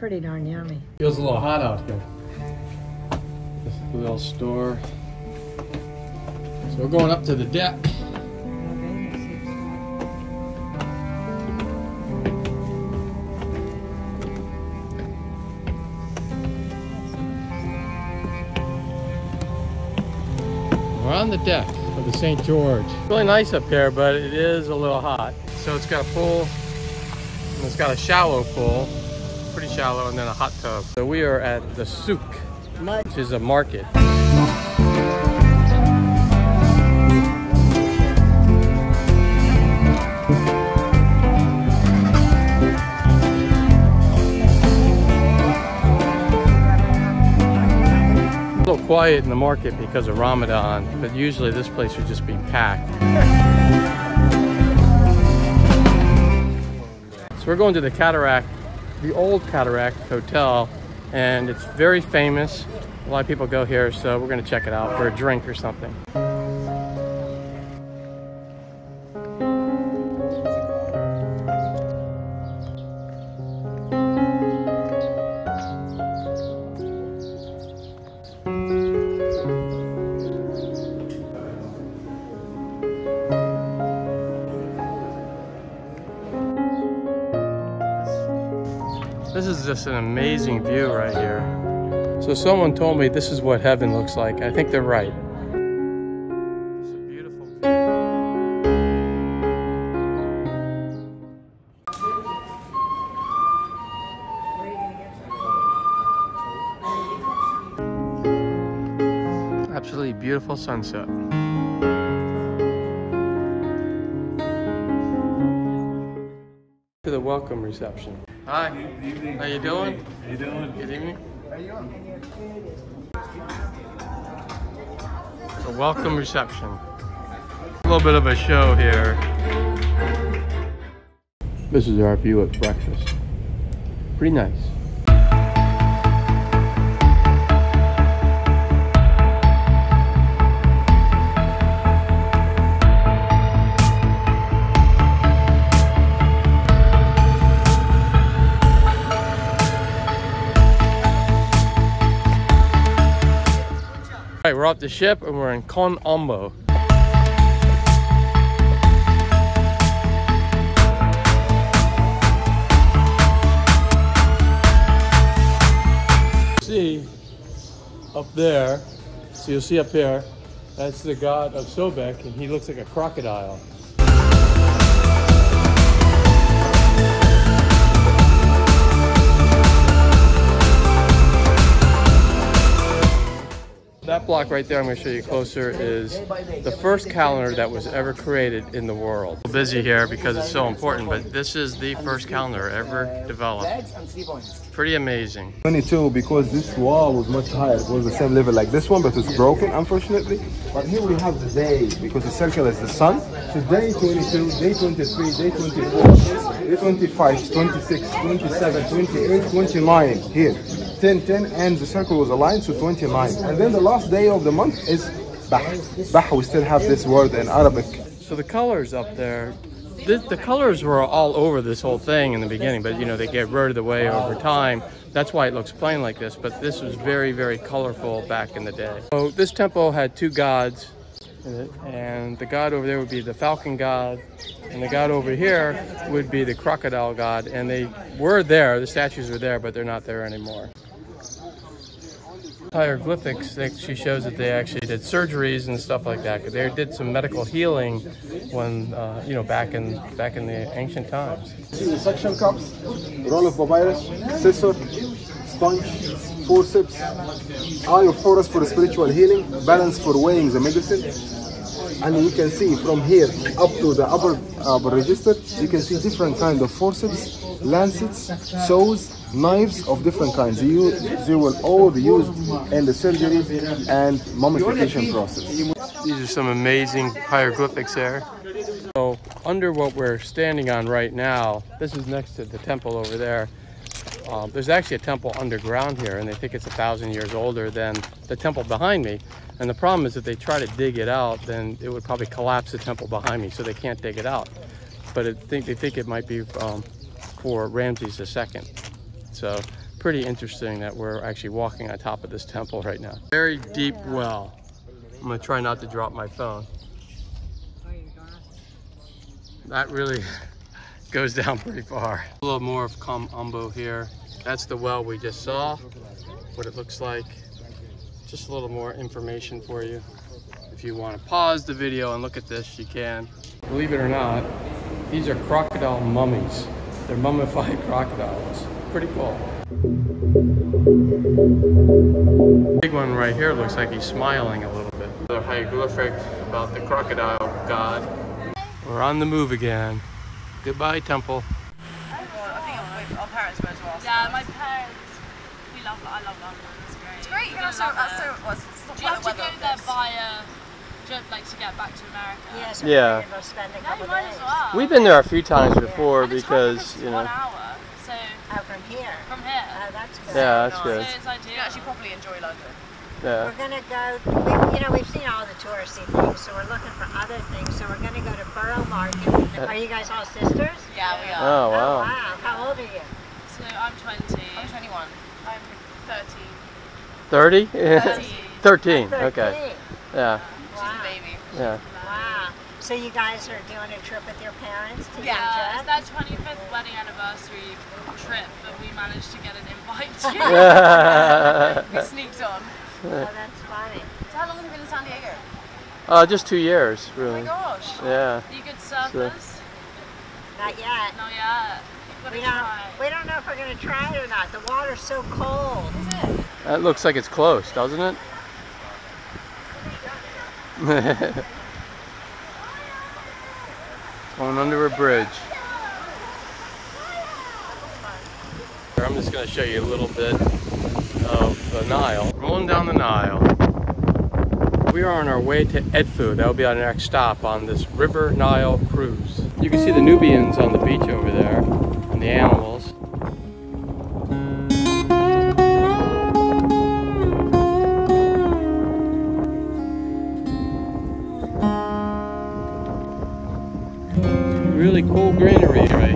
pretty darn yummy. Feels a little hot out here. This little store. So we're going up to the deck. We're on the deck of the St. George. Really nice up here, but it is a little hot. So it's got a pool, and it's got a shallow pool, pretty shallow, and then a hot tub. So we are at the souk, which is a market. A little quiet in the market because of Ramadan, but usually this place would just be packed. So we're going to the Cataract, the old Cataract Hotel, and it's very famous. A lot of people go here, so we're gonna check it out for a drink or something. Just an amazing view right here. So someone told me this is what heaven looks like. I think they're right. Absolutely beautiful sunset. To the welcome reception. Hi. How you doing? How you doing? Good evening. How you doing? It's a welcome reception. A little bit of a show here. This is our view at breakfast. Pretty nice. We're off the ship and we're in Kom Ombo. See up there, so you'll see up here, that's the god of Sobek and he looks like a crocodile. That block right there I'm going to show you closer is the first calendar that was ever created in the world. Busy here because it's so important, but this is the first calendar ever developed. Pretty amazing. 22 because this wall was much higher. It was the same level like this one, but it's broken, unfortunately. But here we have the day because the circle is the sun. So day 22, day 23, day 24, day 25, 26, 27, 28, 29 here. 10, 10, and the circle was aligned to 29. And then the last day of the month is Bah. Bah, we still have this word in Arabic. So the colors up there, the, the colors were all over this whole thing in the beginning, but you know, they get rid of the way over time. That's why it looks plain like this, but this was very, very colorful back in the day. So this temple had two gods and the god over there would be the falcon god, and the god over here would be the crocodile god, and they were there, the statues were there, but they're not there anymore hieroglyphics that she shows that they actually did surgeries and stuff like that. They did some medical healing when uh, you know back in back in the ancient times. See the suction cups, roll of papyrus, scissor, sponge, forceps, eye of Horus for spiritual healing, balance for weighing the medicine. And you can see from here up to the upper upper register, you can see different kind of forceps, lancets, saws, knives of different kinds. They, use, they will all be used in the surgery and mummification process. These are some amazing hieroglyphics there. So under what we're standing on right now, this is next to the temple over there. Um, there's actually a temple underground here, and they think it's a thousand years older than the temple behind me. And the problem is if they try to dig it out, then it would probably collapse the temple behind me, so they can't dig it out. But think, they think it might be um, for Ramses II. So pretty interesting that we're actually walking on top of this temple right now. Very deep well. I'm gonna try not to drop my phone. That really goes down pretty far. A little more of Kom Ombo here. That's the well we just saw, what it looks like. Just a little more information for you. If you want to pause the video and look at this, you can. Believe it or not, these are crocodile mummies. They're mummified crocodiles. Pretty cool. Big one right here looks like he's smiling a little bit. Another hieroglyphic about the crocodile god. We're on the move again. Goodbye, temple. I think our parents went to us. Yeah, my parents. We love. I love London. It's great. It's great. You can also. Also, what's Do you have to go there via, ju- like, to get back to America? Yeah, so Yeah. we're gonna go spend a No, couple you might days. as well. We've been there a few times before because, you One know, hour. So Oh, from here. from here. Oh, that's good. Yeah, that's So good. it's. You actually properly enjoy London. yeah. We're gonna go. We, you know, we've seen all the touristy things, so we're looking for other things. So we're gonna go to Borough Market. Uh, are you guys all sisters? Yeah, we are. Oh, Oh wow. wow! How old are you? So I'm 20. I'm 21. I'm 30. 30? 13. 13, Thirteen. okay. Yeah, um, She's Wow. a baby. yeah. Wow. So you guys are doing a trip with your parents to Yeah, Egypt? it's their 25th wedding anniversary trip, but we managed to get an invite to. We sneaked on. Oh, that's funny. So how long have you been in San Diego? uh, just two years, really. Oh my gosh. Yeah. you good surfers? Not yet. Not yet. You've We don't. try. We don't know if we're gonna try it or not. The water's so cold. Is it? That looks like it's close, doesn't it? Going under a bridge. I'm just going to show you a little bit of the Nile. Rolling down the Nile. We are on our way to Edfu. That will be our next stop on this River Nile cruise. You can see the Nubians on the beach over there and the animals. Really cool greenery right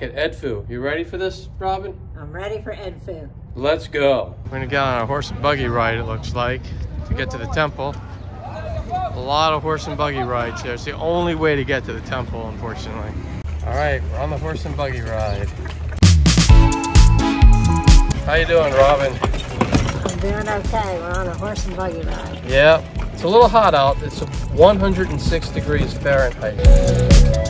ready at Edfu. You ready for this, Robin? I'm ready for Edfu. Let's go. We're gonna get on a horse and buggy ride, it looks like, to get to the temple. A lot of horse and buggy rides there. It's the only way to get to the temple, unfortunately. All right, we're on the horse and buggy ride. How you doing, Robin? I'm doing okay. We're on a horse and buggy ride. Yeah, it's a little hot out. It's 106 degrees Fahrenheit.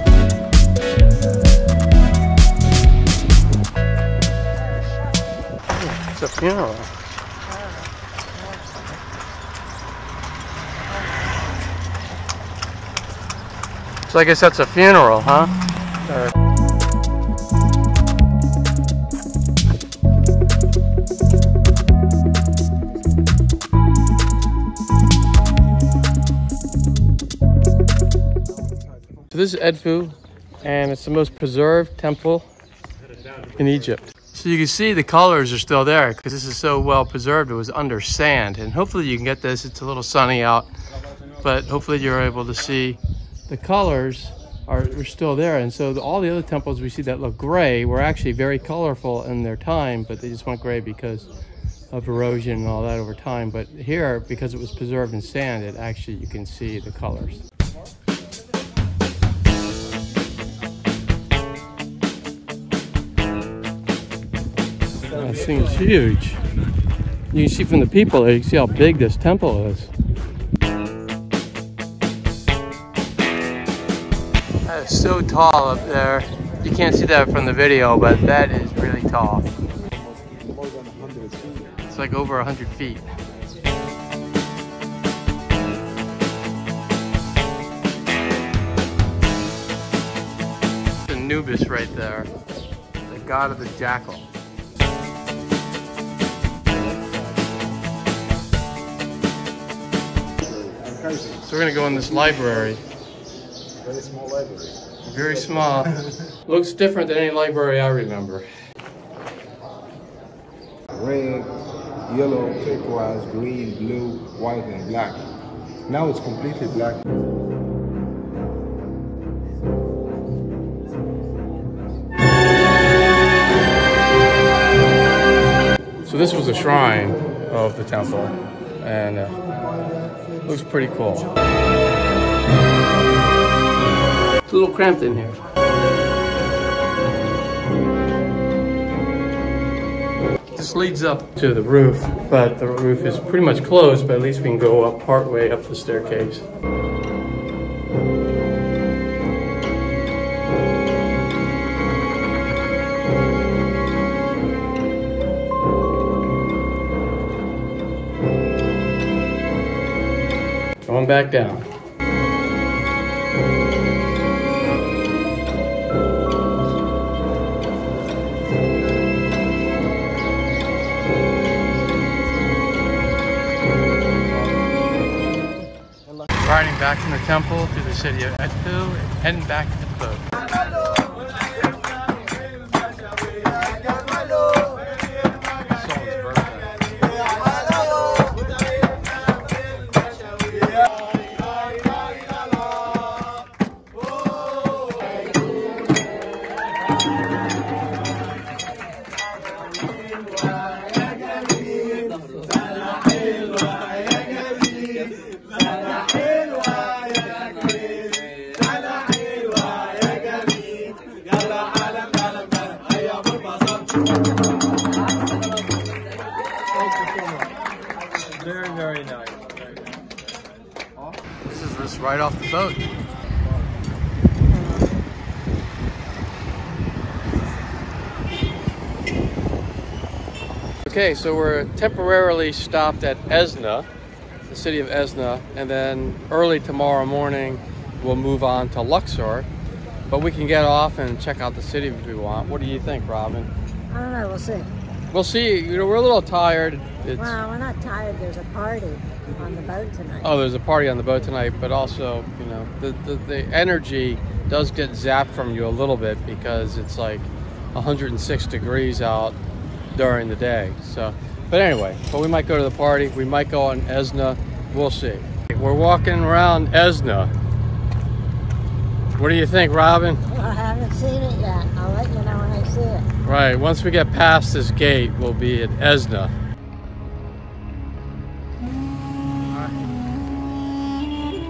Funeral. So I guess that's a funeral, huh? Or- So this is Edfu, and it's the most preserved temple in Egypt. So you can see the colors are still there because this is so well preserved. It was under sand, and hopefully you can get this. It's a little sunny out, but hopefully you're able to see the colors are, are still there. And so the, all the other temples we see that look gray were actually very colorful in their time, but they just went gray because of erosion and all that over time. But here, because it was preserved in sand, it actually you can see the colors. This thing is huge. You can see from the people, there. you see how big this temple is. That is so tall up there. You can't see that from the video, but that is really tall. It's like over 100 feet. Anubis right there, the god of the jackal. So we're gonna go in this library. Very small library. Very small. Looks different than any library I remember. Red, yellow, turquoise, green, blue, white, and black. Now it's completely black. So this was a shrine of the temple, and uh, looks pretty cool. It's a little cramped in here. This leads up to the roof, but the roof is pretty much closed, but at least we can go up part way up the staircase. Going back down. Riding back from the temple through the city of Edfu heading back right off the boat. Okay, so we're temporarily stopped at Esna, the city of Esna, and then early tomorrow morning we'll move on to Luxor. But we can get off and check out the city if we want. What do you think, Robin? I don't know, we'll see. We'll see. You know, we're a little tired. It's, Well, we're not tired. There's a party on the boat tonight. Oh, there's a party on the boat tonight, but also, you know, the, the, the energy does get zapped from you a little bit because it's like 106 degrees out during the day. So, but anyway, but we might go to the party. We might go on Esna. We'll see. We're walking around Esna. What do you think, Robin? Well, I haven't seen it yet. I'll let you know when I see it. Right, once we get past this gate, we'll be at Esna.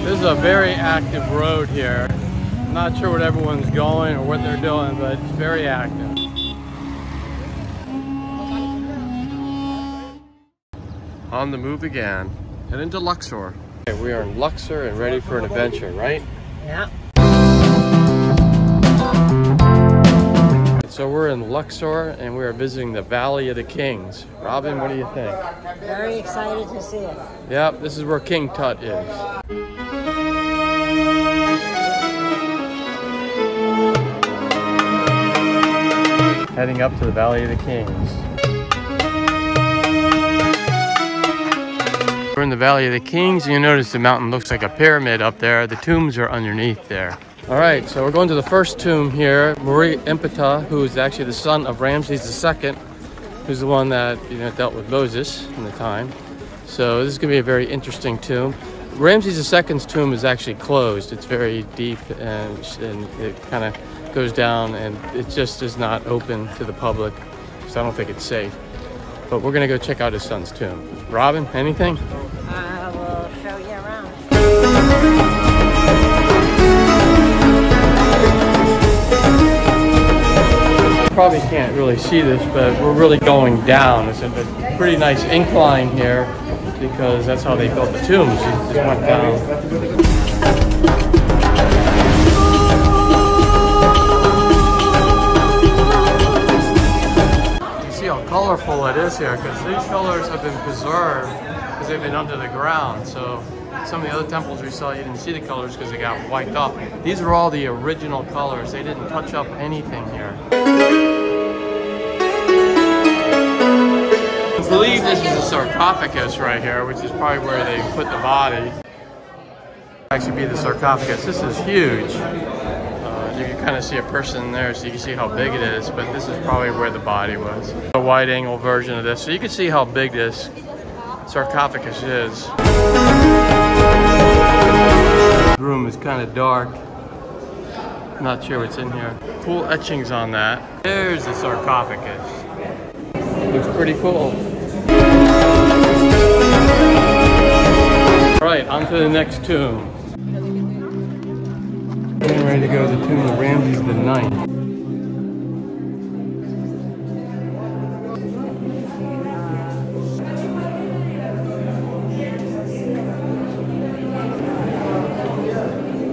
This is a very active road here. I'm not sure what everyone's going or what they're doing, but it's very active. On the move again, heading to Luxor. Okay, we are in Luxor and ready for an adventure, right? Yeah. So so we're in Luxor and we are visiting the Valley of the Kings. Robin, what do you think? Very excited to see it. Yep, this is where King Tut is. Heading up to the Valley of the Kings. We're in the Valley of the Kings. You notice the mountain looks like a pyramid up there. The tombs are underneath there. All right, so we're going to the first tomb here. Merneptah, who is actually the son of Ramses II, who's the one that you know dealt with Moses in the time. So this is going to be a very interesting tomb. Ramses II's tomb is actually closed. It's very deep and, and it kind of goes down and it just is not open to the public. So I don't think it's safe. But we're going to go check out his son's tomb. Robin, anything? Uh, I will show you around. Probably can't really see this, but we're really going down. It's a pretty nice incline here because that's how they built the tombs. It just went down. Colorful it is here because these colors have been preserved because they've been under the ground. So some of the other temples we saw, you didn't see the colors because they got wiped off. These are all the original colors. They didn't touch up anything here. I believe this is a sarcophagus right here, which is probably where they put the body. Actually be the sarcophagus. This is huge. You can kind of see a person there so you can see how big it is, but this is probably where the body was. A wide angle version of this. So you can see how big this sarcophagus is. The room is kind of dark. Not sure what's in here. Cool etchings on that. There's the sarcophagus. Looks pretty cool. All right, on to the next tomb. Getting ready to go to the tomb of Ramses the Ninth.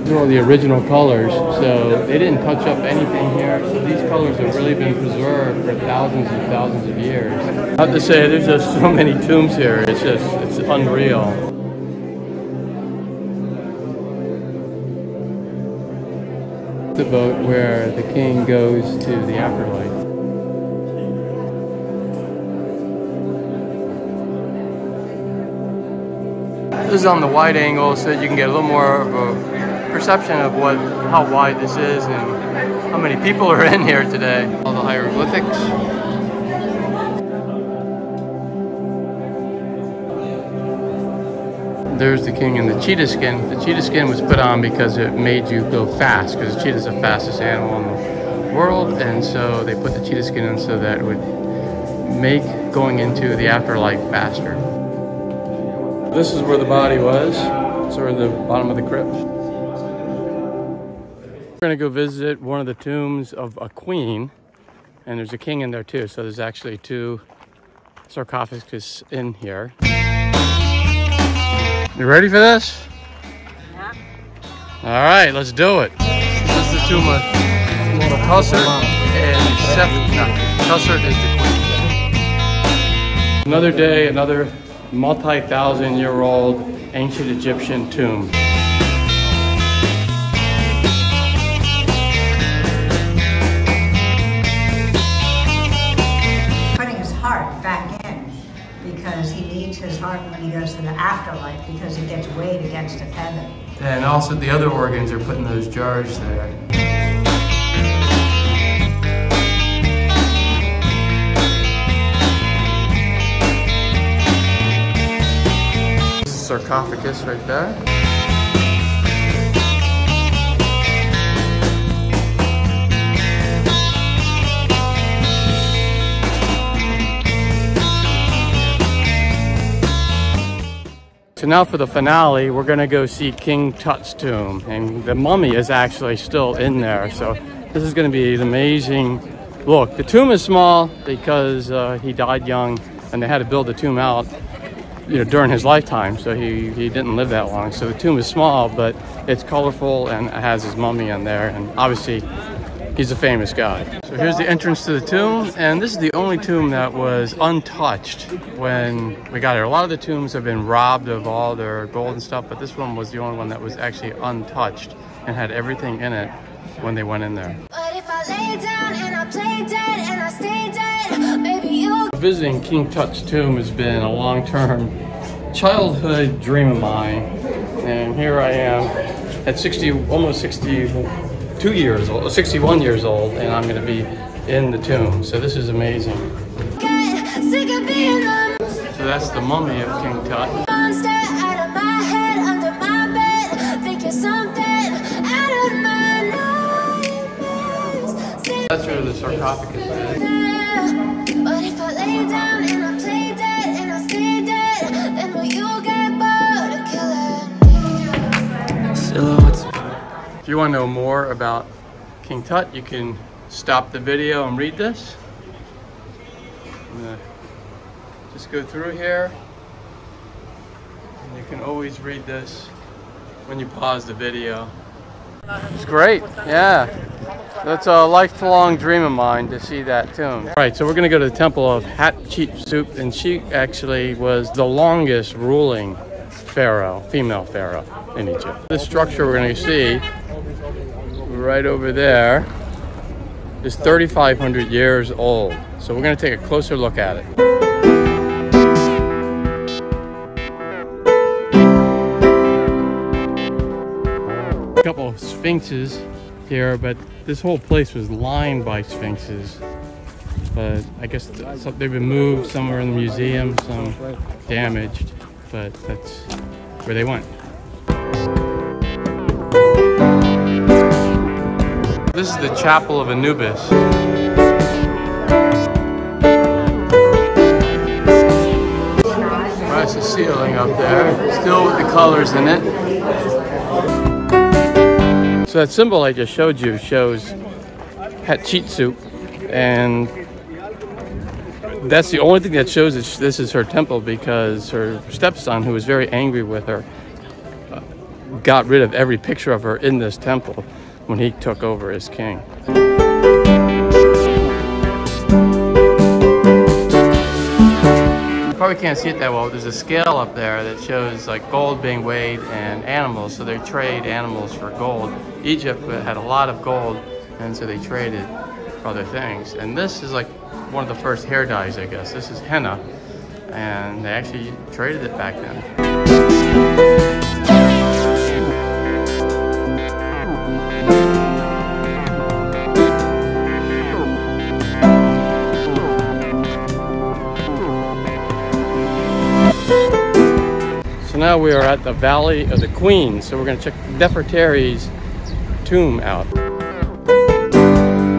All the original colors, so they didn't touch up anything here. So these colors have really been preserved for thousands and thousands of years. I have to say, there's just so many tombs here. It's just, it's unreal. The boat where the king goes to the afterlife. This is on the wide angle so that you can get a little more of a perception of what how wide this is and how many people are in here today. All the hieroglyphics. There's the king in the cheetah skin. The cheetah skin was put on because it made you go fast because the cheetah is the fastest animal in the world and so they put the cheetah skin in so that it would make going into the afterlife faster. This is where the body was. Sort of in the bottom of the crypt. We're gonna go visit one of the tombs of a queen, and there's a king in there too. So there's actually two sarcophagus in here. You ready for this? Yeah. All right, let's do it. This is the tomb of Tausert and Sefna. Tausert is the queen. Another day, another multi-thousand year old ancient Egyptian tomb. And also the other organs are put in those jars there. Sarcophagus right there. So now for the finale, we're gonna go see King Tut's tomb. And the mummy is actually still in there. So this is gonna be an amazing look. The tomb is small because uh, he died young and they had to build the tomb out you know, during his lifetime. So he, he didn't live that long. So the tomb is small, but it's colorful and it has his mummy in there. And obviously he's a famous guy. So here's the entrance to the tomb, and this is the only tomb that was untouched when we got here. A lot of the tombs have been robbed of all their gold and stuff, but this one was the only one that was actually untouched and had everything in it when they went in there. Visiting King Tut's tomb has been a long-term childhood dream of mine, and here I am at 60, almost 62 years old, 61 years old, and I'm going to be in the tomb. So this is amazing. So that's the mummy of King Tut. That's where the sarcophagus is. If you want to know more about King Tut, you can stop the video and read this. just go through here. And you can always read this when you pause the video. It's great, yeah. That's a lifelong dream of mine to see that tomb. All right, so we're gonna go to the temple of Hatshepsut, and she actually was the longest ruling pharaoh, female pharaoh in Egypt. This structure we're gonna see right over there is 3,500 years old. So we're gonna take a closer look at it. A couple of sphinxes here, but this whole place was lined by sphinxes. But I guess they've been moved, somewhere in the museum, some damaged, but that's where they went. This is the Chapel of Anubis. The ceiling up there, still with the colors in it. So that symbol I just showed you shows Hatshepsut, and that's the only thing that shows that this is her temple because her stepson, who was very angry with her, got rid of every picture of her in this temple when he took over as king. You probably can't see it that well. There's a scale up there that shows like gold being weighed and animals. So they trade animals for gold. Egypt had a lot of gold, and so they traded for other things. And this is like one of the first hair dyes, I guess. This is henna, and they actually traded it back then. Now we are at the Valley of the Queen. So we're going to check Nefertari's tomb out.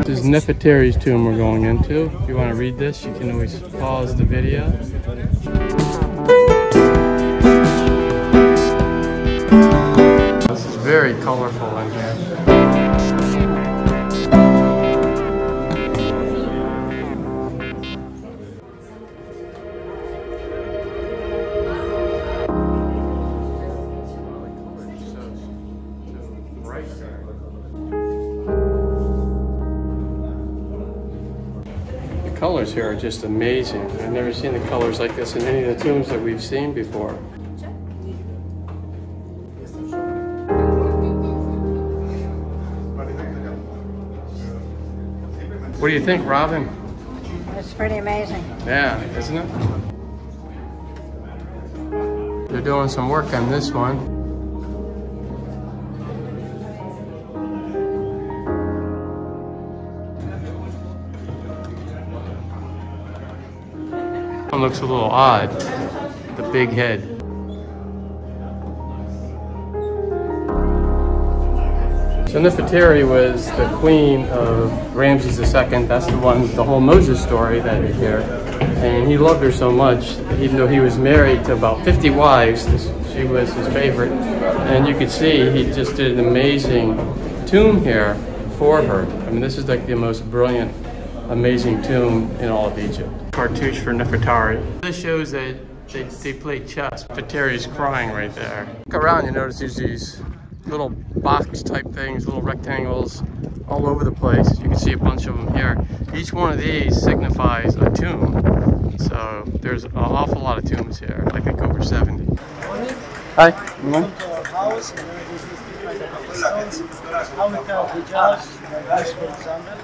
This is Nefertari's tomb we're going into. If you want to read this, you can always pause the video. This is very colorful in here. Here are just amazing. I've never seen the colors like this in any of the tombs that we've seen before. What do you think, Robin? It's pretty amazing. Yeah, isn't it? They're doing some work on this one. One looks a little odd, the big head. So Nefertari was the queen of Ramses II. That's the one, the whole Moses story that you hear. And he loved her so much, even though he was married to about 50 wives, she was his favorite. And you could see he just did an amazing tomb here for her. I mean, this is like the most brilliant, amazing tomb in all of Egypt cartouche for Nefertari. This shows that they, they play chess. Nefertari is crying right there. Look around, you notice there's these little box type things, little rectangles all over the place. You can see a bunch of them here. Each one of these signifies a tomb. So there's an awful lot of tombs here. I think over 70. Hi. Come to our house and then we see different type of stones. How we carve the jars, for example.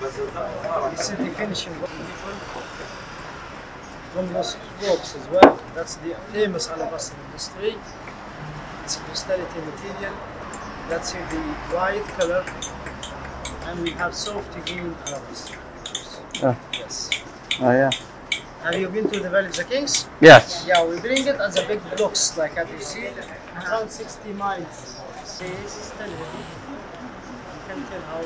This is the finishing work people. Those works as well. That's the famous alabaster industry. It's a crystality material. That's in the white color. And we have soft green alabaster. Oh. Yes. Oh yeah. Have you been to the Valley of the Kings? Yes. Yeah, we bring it as a big blocks, like as you see, around 60 miles. See, this is still heavy. You can tell how.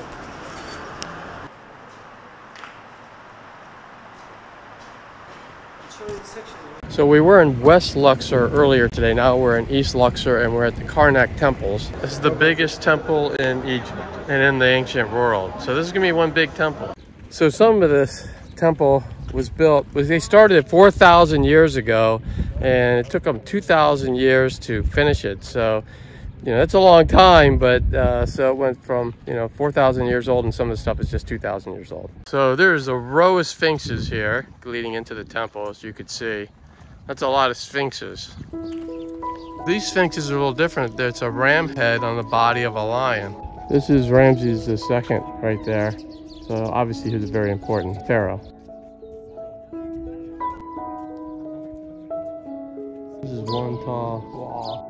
I'll show you the section. So we were in West Luxor earlier today. Now we're in East Luxor and we're at the Karnak temples. This is the biggest temple in Egypt and in the ancient world. So this is gonna be one big temple. So some of this temple was built, they started 4,000 years ago and it took them 2,000 years to finish it. So, you know, that's a long time, but uh, so it went from, you know, 4,000 years old and some of the stuff is just 2,000 years old. So there's a row of sphinxes here leading into the temple, as you could see. That's a lot of sphinxes. These sphinxes are a little different. There's a ram head on the body of a lion. This is Ramses II right there. So obviously he was a very important pharaoh. This is one tall wall.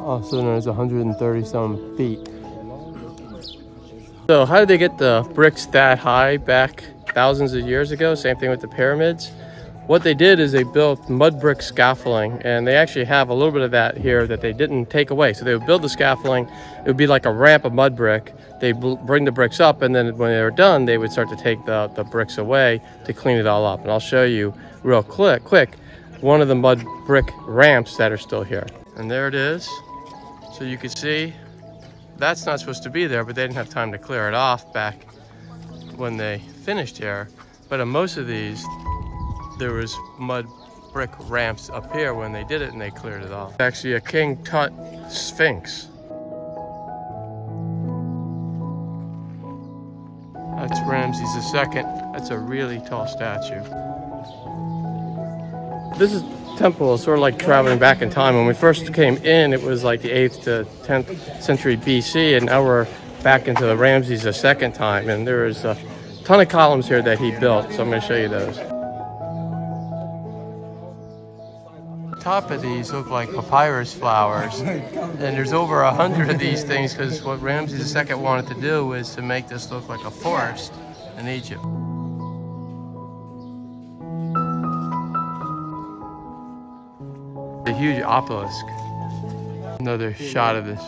Also known as 130 some feet. So how did they get the bricks that high back thousands of years ago? Same thing with the pyramids. What they did is they built mud brick scaffolding and they actually have a little bit of that here that they didn't take away. So they would build the scaffolding, it would be like a ramp of mud brick. They bring the bricks up and then when they were done, they would start to take the, the bricks away to clean it all up. And I'll show you real quick, quick one of the mud brick ramps that are still here. And there it is. So you can see that's not supposed to be there, but they didn't have time to clear it off back when they finished here. But on most of these, there was mud brick ramps up here when they did it and they cleared it off. Actually a King Tut Sphinx. That's Ramses II. That's a really tall statue. This is temple is sort of like traveling back in time. When we first came in, it was like the 8th to 10th century BC, and now we're back into the Ramses II time, and there is a ton of columns here that he built, so I'm going to show you those. top of these look like papyrus flowers and there's over a hundred of these things because what Ramses II wanted to do was to make this look like a forest in Egypt. Huge obelisk. Another shot of this.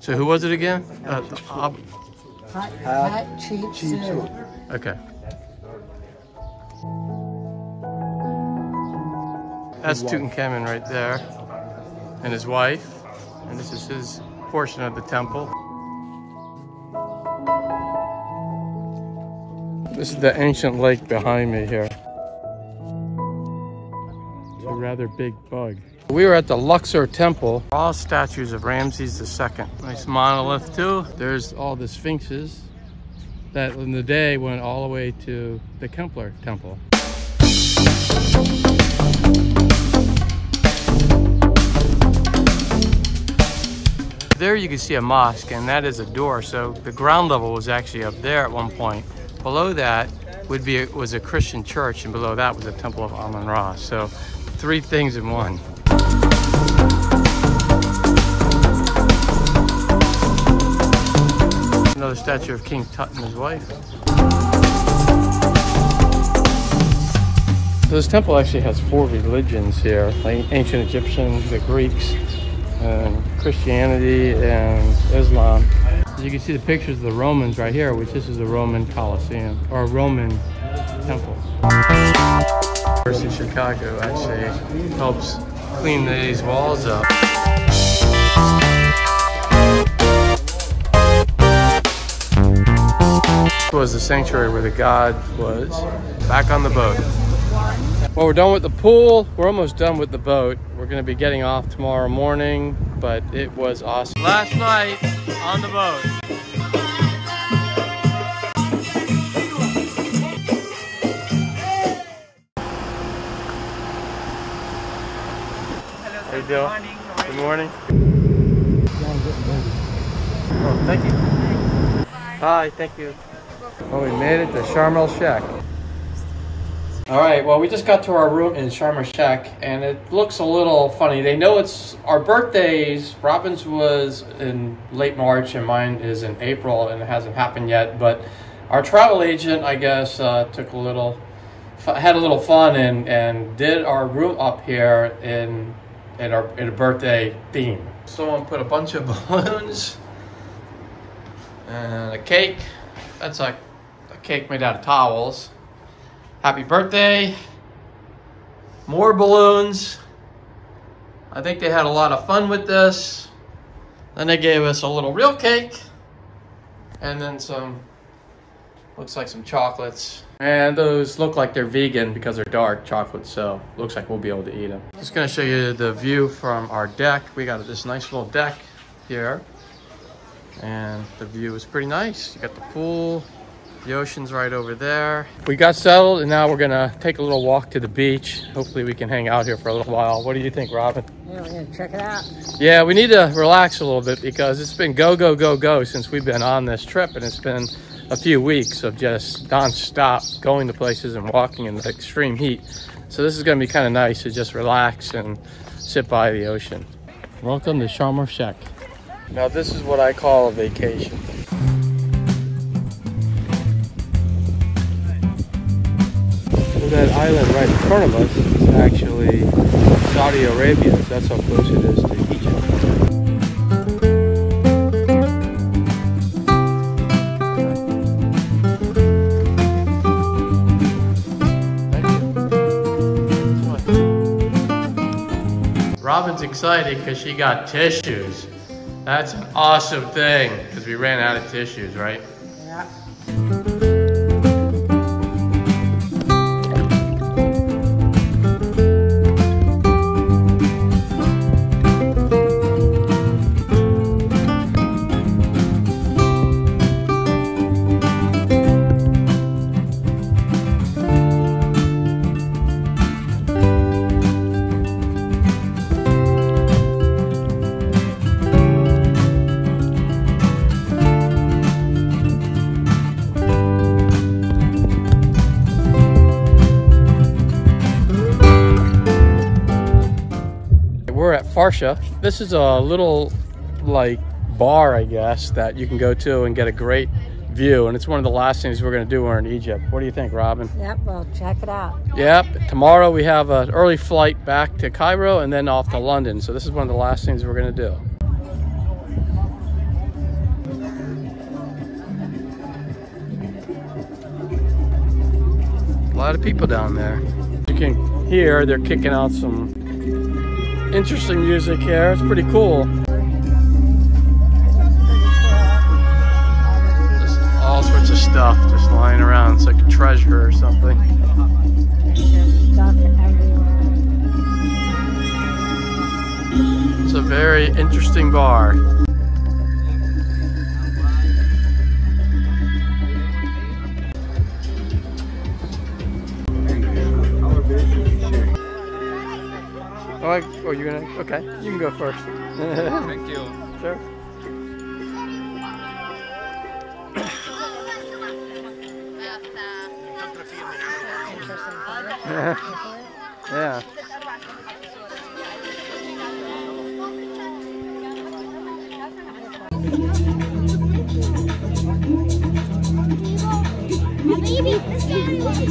So who was it again? Uh, ob okay. That's Tutankhamun right there, and his wife, and this is his portion of the temple. This is the ancient lake behind me here. It's a rather big bug. We were at the Luxor Temple. All statues of Ramses II. Nice monolith too. There's all the sphinxes that in the day went all the way to the Kempler Temple. There you can see a mosque and that is a door. So the ground level was actually up there at one point. Below that would be was a Christian church and below that was a temple of Amun Ra. So three things in one. Another statue of King Tut and his wife. So this temple actually has four religions here, like ancient Egyptian, the Greeks, and Christianity and Islam. As you can see the pictures of the Romans right here, which this is the Roman Colosseum, or a Roman temple. University of Chicago actually helps clean these walls up. was the sanctuary where the god was. Back on the boat. Well, we're done with the pool. We're almost done with the boat. We're gonna be getting off tomorrow morning, but it was awesome. Last night on the boat. You doing? Good morning. Oh, thank you. Hi, thank you. Well, we made it to Sharm el Sheikh. All right, well, we just got to our room in Sharm el Sheikh, and it looks a little funny. They know it's our birthdays. Robin's was in late March, and mine is in April, and it hasn't happened yet. But our travel agent, I guess, uh, took a little, had a little fun, and and did our room up here in in our in a birthday theme. Someone put a bunch of balloons and a cake. That's like a cake made out of towels. Happy birthday. More balloons. I think they had a lot of fun with this. Then they gave us a little real cake. And then some, looks like some chocolates. And those look like they're vegan because they're dark chocolate, so looks like we'll be able to eat them. Just gonna show you the view from our deck. We got this nice little deck here. And the view is pretty nice. You got the pool, the ocean's right over there. We got settled and now we're gonna take a little walk to the beach. Hopefully we can hang out here for a little while. What do you think, Robin? Yeah, we're gonna check it out. Yeah, we need to relax a little bit because it's been go, go, go, go since we've been on this trip and it's been a few weeks of just non-stop going to places and walking in the extreme heat. So this is gonna be kind of nice to just relax and sit by the ocean. Welcome to Sharm el Sheikh. Now this is what I call a vacation. Well, that island right in front of us is actually Saudi Arabia. That's how close it is to Robin's excited because she got tissues. That's an awesome thing because we ran out of tissues, right? Farsha. This is a little like bar, I guess, that you can go to and get a great view. And it's one of the last things we're going to do when we're in Egypt. What do you think, Robin? Yep, well, check it out. Yep. Tomorrow we have an early flight back to Cairo and then off to London. So this is one of the last things we're going to do. A lot of people down there. You can hear they're kicking out some interesting music here. It's pretty cool. Just all sorts of stuff just lying around. It's like a treasure or something. It's a very interesting bar. I, oh, you're gonna, okay, you can go first. Thank you. Sure. yeah.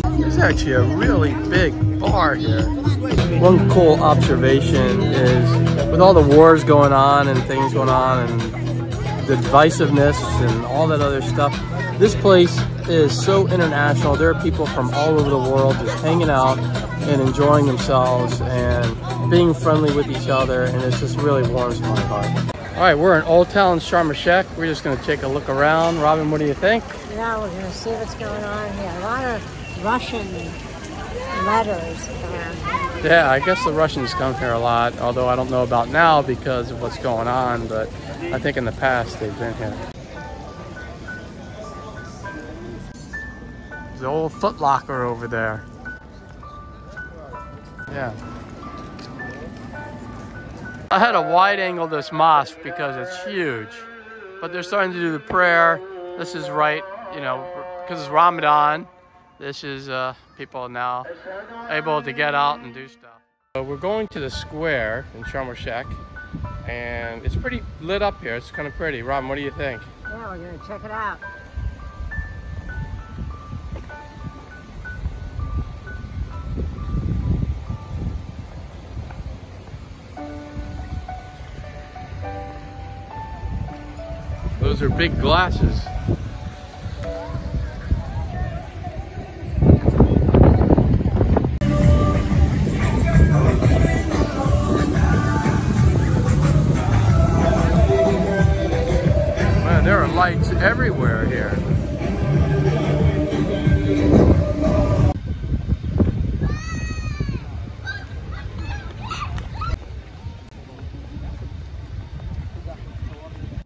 There's actually a really big bar here. One cool observation is with all the wars going on and things going on and the divisiveness and all that other stuff, this place is so international. There are people from all over the world just hanging out and enjoying themselves and being friendly with each other and it just really warms my heart. All right, we're in Old Town Sharm el. We're just gonna take a look around. Robin, what do you think? Yeah, we're gonna see what's going on here. A lot of Russian letters around here. Yeah, I guess the Russians come here a lot, although I don't know about now because of what's going on, but I think in the past they've been here. The old Foot Locker over there. Yeah. I had a wide angle this mosque because it's huge, but they're starting to do the prayer. This is right, you know, because it's Ramadan. This is uh, people now able to get out and do stuff. So we're going to the square in Sharm el Sheikh, and it's pretty lit up here. It's kind of pretty. Robin, what do you think? Yeah, we're gonna check it out. Those are big glasses. Everywhere here.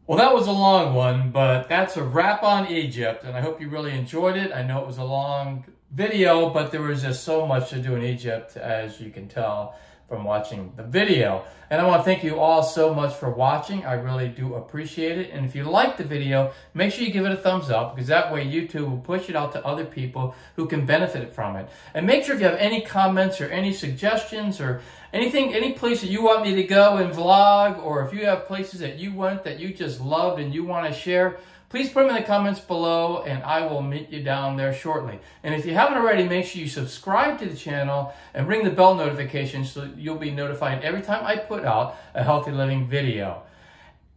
Well, that was a long one, but that's a wrap on Egypt, and I hope you really enjoyed it. I know it was a long video, but there was just so much to do in Egypt, as you can tell from watching the video. And I want to thank you all so much for watching. I really do appreciate it. And if you like the video, make sure you give it a thumbs up because that way YouTube will push it out to other people who can benefit from it. And make sure if you have any comments or any suggestions or anything, any place that you want me to go and vlog, or if you have places that you went that you just loved and you want to share, please put them in the comments below and I will meet you down there shortly. And if you haven't already, make sure you subscribe to the channel and ring the bell notification so you'll be notified every time I put out a healthy living video.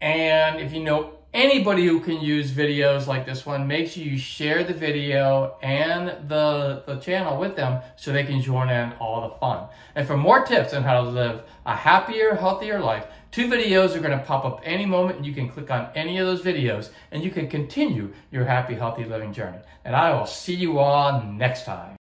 And if you know anybody who can use videos like this one, make sure you share the video and the, the channel with them so they can join in all the fun. And for more tips on how to live a happier, healthier life, two videos are going to pop up any moment and you can click on any of those videos and you can continue your happy, healthy living journey. And I will see you all next time.